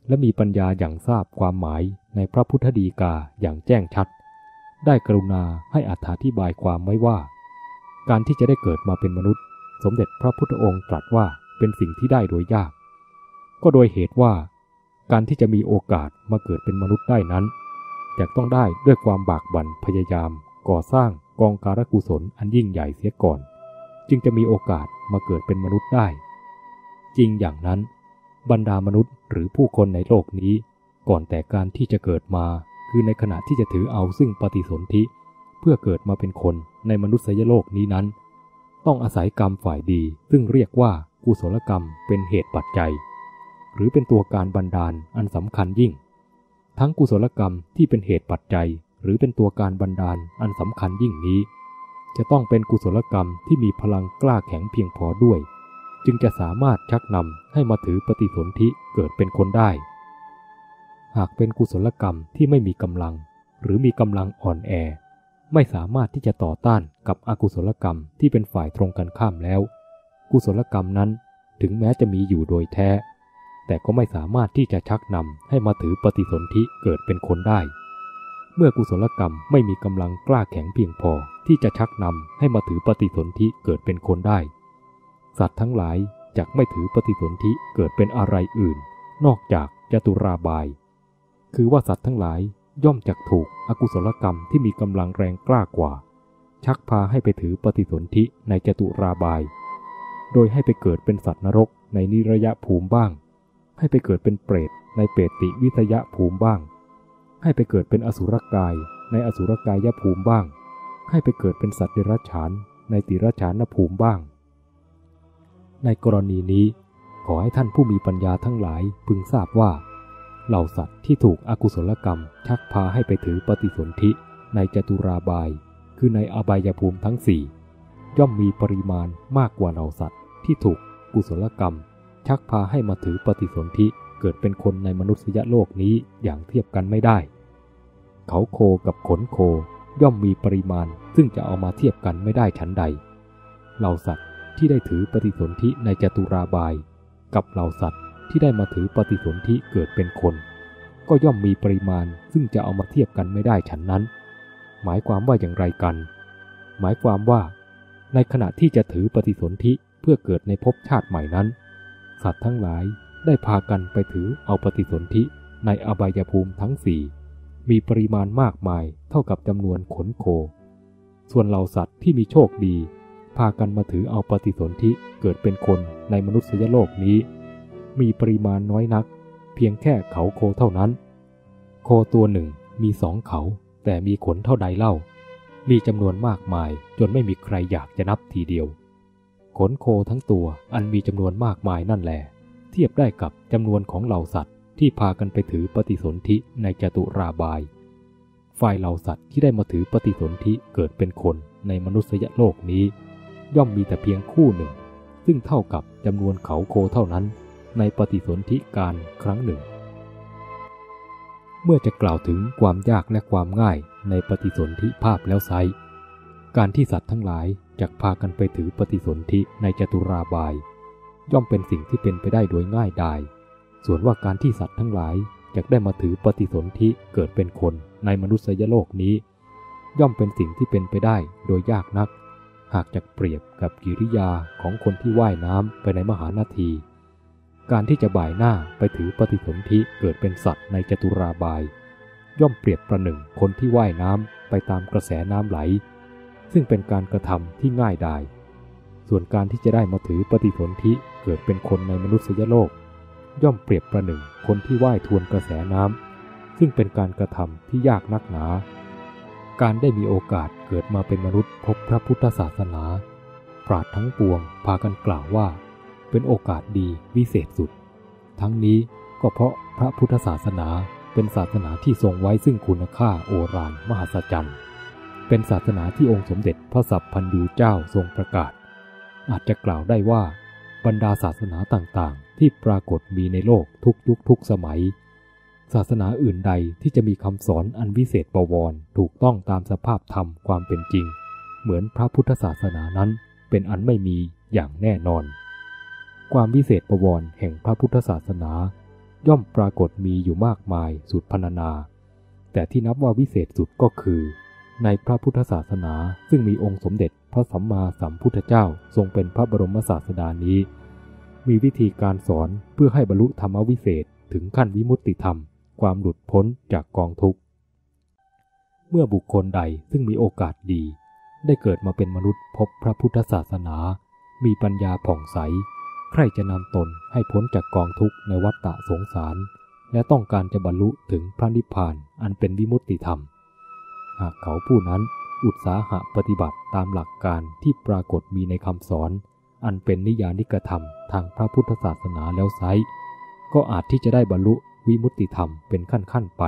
S1: และมีปัญญาอย่างทราบความหมายในพระพุทธดีกาอย่างแจ้งชัด ได้กรุณาให้อธิบายความไว้ว่า การที่จะได้เกิดมาเป็นมนุษย์ สมเด็จพระพุทธองค์ตรัสว่าเป็นสิ่งที่ได้โดยยาก ก็โดยเหตุว่า การที่จะมีโอกาสมาเกิดเป็นมนุษย์ได้นั้นจะต้องได้ด้วยความบากบั่นพยายาม ก่อสร้างกองการกุศลอันยิ่งใหญ่เสียก่อน จึงจะมีโอกาสมาเกิดเป็นมนุษย์ได้ จริงอย่างนั้น บรรดามนุษย์หรือผู้คนในโลกนี้ ก่อนแต่การที่จะเกิดมา คือในขณะที่จะถือเอาซึ่งปฏิสนธิ เพื่อเกิดมาเป็นคนในมนุษยโลกนี้นั้น ต้องอาศัยกรรมฝ่ายดี ซึ่งเรียกว่ากุศลกรรมเป็นเหตุปัจจัย หรือเป็นตัวการบันดาลอันสำคัญยิ่ง ทั้งกุศลกรรมที่เป็นเหตุปัจจัย หรือเป็นตัวการบันดาลอันสำคัญยิ่งนี้ จะต้องเป็นกุศลกรรมที่มีพลังกล้าแข็งเพียงพอด้วย จึงจะสามารถชักนำให้มาถือปฏิสนธิเกิดเป็นคนได้ หากเป็นกุศลกรรมที่ไม่มีกำลัง หรือมีกำลังอ่อนแอ ไม่สามารถที่จะต่อต้านกับอกุศลกรรมที่เป็นฝ่ายตรงกันข้ามแล้ว กุศลกรรมนั้นถึงแม้จะมีอยู่โดยแท้ แต่ก็ไม่สามารถที่จะชักนำให้มาถือปฏิสนธิเกิดเป็นคนได้ เมื่อกุศลกรรมไม่มีกำลังกล้าแข็งเพียงพอที่จะชักนำให้มาถือปฏิสนธิเกิดเป็นคนได้ สัตว์ทั้งหลายจะไม่ถือปฏิสนธิเกิดเป็นอะไรอื่น นอกจากจตุราบาย คือว่าสัตว์ทั้งหลายย่อมจักถูกอกุศลกรรมที่มีกำลังแรงกล้ากว่า ชักพาให้ไปถือปฏิสนธิในจตุราบาย โดยให้ไปเกิดเป็นสัตว์นรกในนิรยะภูมิบ้าง ให้ไปเกิดเป็นเปรตในเปรติวิทยะภูมิบ้าง ให้ไปเกิดเป็นอสุรกาย ในอสุรกายยภูมิบ้าง ให้ไปเกิดเป็นสัตว์เดรัจฉาน ในติรัจฉานภูมิบ้าง ในกรณีนี้ขอให้ท่านผู้มีปัญญาทั้งหลายพึงทราบว่า เหล่าสัตว์ที่ถูกอกุศลกรรม ชักพาให้ไปถือปฏิสนธิในจตุราบาย คือในอบายภูมิทั้งสี่ย่อมมีปริมาณมากกว่าเหล่าสัตว์ที่ถูกกุศลกรรม ชักพาให้มาถือปฏิสนธิเกิดเป็นคนในมนุษยโลกนี้อย่างเทียบกันไม่ได้ เขาโคกับขนโคย่อมมีปริมาณซึ่งจะเอามาเทียบกันไม่ได้ชั้นใด เหล่าสัตว์ที่ได้ถือปฏิสนธิในจตุราบาย กับเหล่าสัตว์ ที่ได้มาถือปฏิสนธิเกิดเป็นคน ก็ย่อมมีปริมาณซึ่งจะเอามาเทียบกันไม่ได้ฉันนั้น หมายความว่าอย่างไรกัน หมายความว่า ในขณะที่จะถือปฏิสนธิเพื่อเกิดในภพชาติใหม่นั้น สัตว์ทั้งหลายได้พากันไปถือเอาปฏิสนธิในอบายภูมิทั้งสี่มีปริมาณมากมายเท่ากับจำนวนขนโค ส่วนเหล่าสัตว์ที่มีโชคดี พากันมาถือเอาปฏิสนธิเกิดเป็นคนในมนุษยโลกนี้ มีปริมาณน้อยนัก เพียงแค่เขาโคเท่านั้น โคตัวหนึ่งมีสองเขา แต่มีขนเท่าใดเล่า มีจำนวนมากมายจนไม่มีใครอยากจะนับทีเดียว ขนโคทั้งตัวอันมีจำนวนมากมายนั่นแหละเทียบได้กับจำนวนของเหล่าสัตว์ที่พากันไปถือปฏิสนธิในจตุราบาย ฝ่ายเหล่าสัตว์ที่ได้มาถือปฏิสนธิเกิดเป็นคนในมนุษยโลกนี้ ย่อมมีแต่เพียงคู่หนึ่ง ซึ่งเท่ากับจำนวนเขาโคเท่านั้น ในปฏิสนธิการครั้งหนึ่ง เมื่อจะกล่าวถึงความยากและความง่ายในปฏิสนธิภาพแล้วไซการที่สัตว์ทั้งหลายจะพากันไปถือปฏิสนธิในจตุราบาย ย่อมเป็นสิ่งที่เป็นไปได้โดยง่ายดาย ส่วนว่าการที่สัตว์ทั้งหลายจะได้มาถือปฏิสนธิเกิดเป็นคนในมนุษยโลกนี้ ย่อมเป็นสิ่งที่เป็นไปได้โดยยากนัก หากจะเปรียบกับกิริยาของคนที่ว่ายน้ำไปในมหานาที การที่จะบ่ายหน้าไปถือปฏิสนธิเกิดเป็นสัตว์ในจตุราบาย ย่อมเปรียบประหนึ่งคนที่ว่ายน้ำไปตามกระแสน้ำไหล ซึ่งเป็นการกระทำที่ง่ายดาย ส่วนการที่จะได้มาถือปฏิสนธิเกิดเป็นคนในมนุษยโลก ย่อมเปรียบประหนึ่งคนที่ว่ายทวนกระแสน้ำซึ่งเป็นการกระทำที่ยากนักหนา การได้มีโอกาสเกิดมาเป็นมนุษย์พบพระพุทธศาสนา ปราดทั้งปวงพากันกล่าวว่า เป็นโอกาสดีวิเศษสุด ทั้งนี้ก็เพราะพระพุทธศาสนาเป็นศาสนาที่ทรงไว้ซึ่งคุณค่าโอรานมหัศจรรย์ เป็นศาสนาที่องค์สมเด็จพระสัพพันยูเจ้าทรงประกาศ อาจจะกล่าวได้ว่า บรรดาศาสนาต่างๆ ที่ปรากฏมีในโลกทุกยุคทุกสมัย ศาสนาอื่นใดที่จะมีคำสอนอันวิเศษประวรถูกต้องตามสภาพธรรมความเป็นจริง เหมือนพระพุทธศาสนานั้นเป็นอันไม่มีอย่างแน่นอน ความวิเศษประวรแห่งพระพุทธศาสนา ย่อมปรากฏมีอยู่มากมายสุดพรรณนา แต่ที่นับว่าวิเศษสุดก็คือ ในพระพุทธศาสนาซึ่งมีองค์สมเด็จพระสัมมาสัมพุทธเจ้าทรงเป็นพระบรมศาสดานี้ มีวิธีการสอนเพื่อให้บรรลุธรรมวิเศษถึงขั้นวิมุตติธรรม ความหลุดพ้นจากกองทุกข์ เมื่อบุคคลใดซึ่งมีโอกาสดี ได้เกิดมาเป็นมนุษย์พบพระพุทธศาสนา มีปัญญาผ่องใส ใครจะนำตนให้พ้นจากกองทุกข์ในวัฏฏะสงสาร และต้องการจะบรรลุถึงพระนิพพานอันเป็นวิมุตติธรรม หากเขาผู้นั้นอุตสาหะปฏิบัติตามหลักการที่ปรากฏมีในคำสอน อันเป็นนิยานิกธรรมทางพระพุทธศาสนาแล้วไซก็อาจที่จะได้บรรลุวิมุตติธรรมเป็นขั้นขั้นไป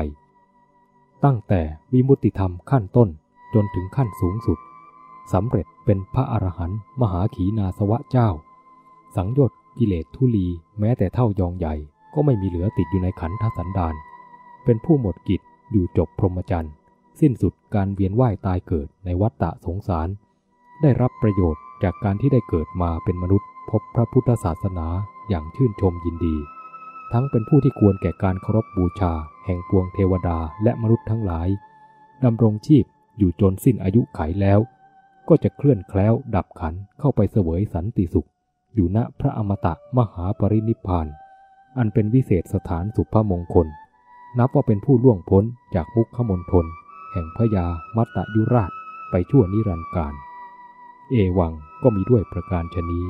S1: ตั้งแต่วิมุตติธรรมขั้นต้นจนถึงขั้นสูงสุดสำเร็จเป็นพระอรหันต์มหาขีนาสวะเจ้า สังโยชน์กิเลสทุลีแม้แต่เท่ายองใหญ่ ก็ไม่มีเหลือติดอยู่ในขันธสันดาน เป็นผู้หมดกิจอยู่จบพรหมจรรย์ สิ้นสุดการเวียนว่ายตายเกิดในวัฏฏะสงสาร ได้รับประโยชน์จากการที่ได้เกิดมาเป็นมนุษย์ พบพระพุทธศาสนาอย่างชื่นชมยินดี ทั้งเป็นผู้ที่ควรแก่การเคารพบูชา แห่งปวงเทวดาและมนุษย์ทั้งหลายดำรงชีพอยู่จนสิ้นอายุไขแล้ว ก็จะเคลื่อนแคล้วดับขันเข้าไปเสวยสันติสุข อยู่ณพระอมตะมหาปรินิพาน อันเป็นวิเศษสถานสุภมงคล นับว่าเป็นผู้ล่วงพ้นจากมุขขมนทน แห่งพญามัตตยุราชไปชั่วนิรันดร์การ เอวังก็มีด้วยประการชนี้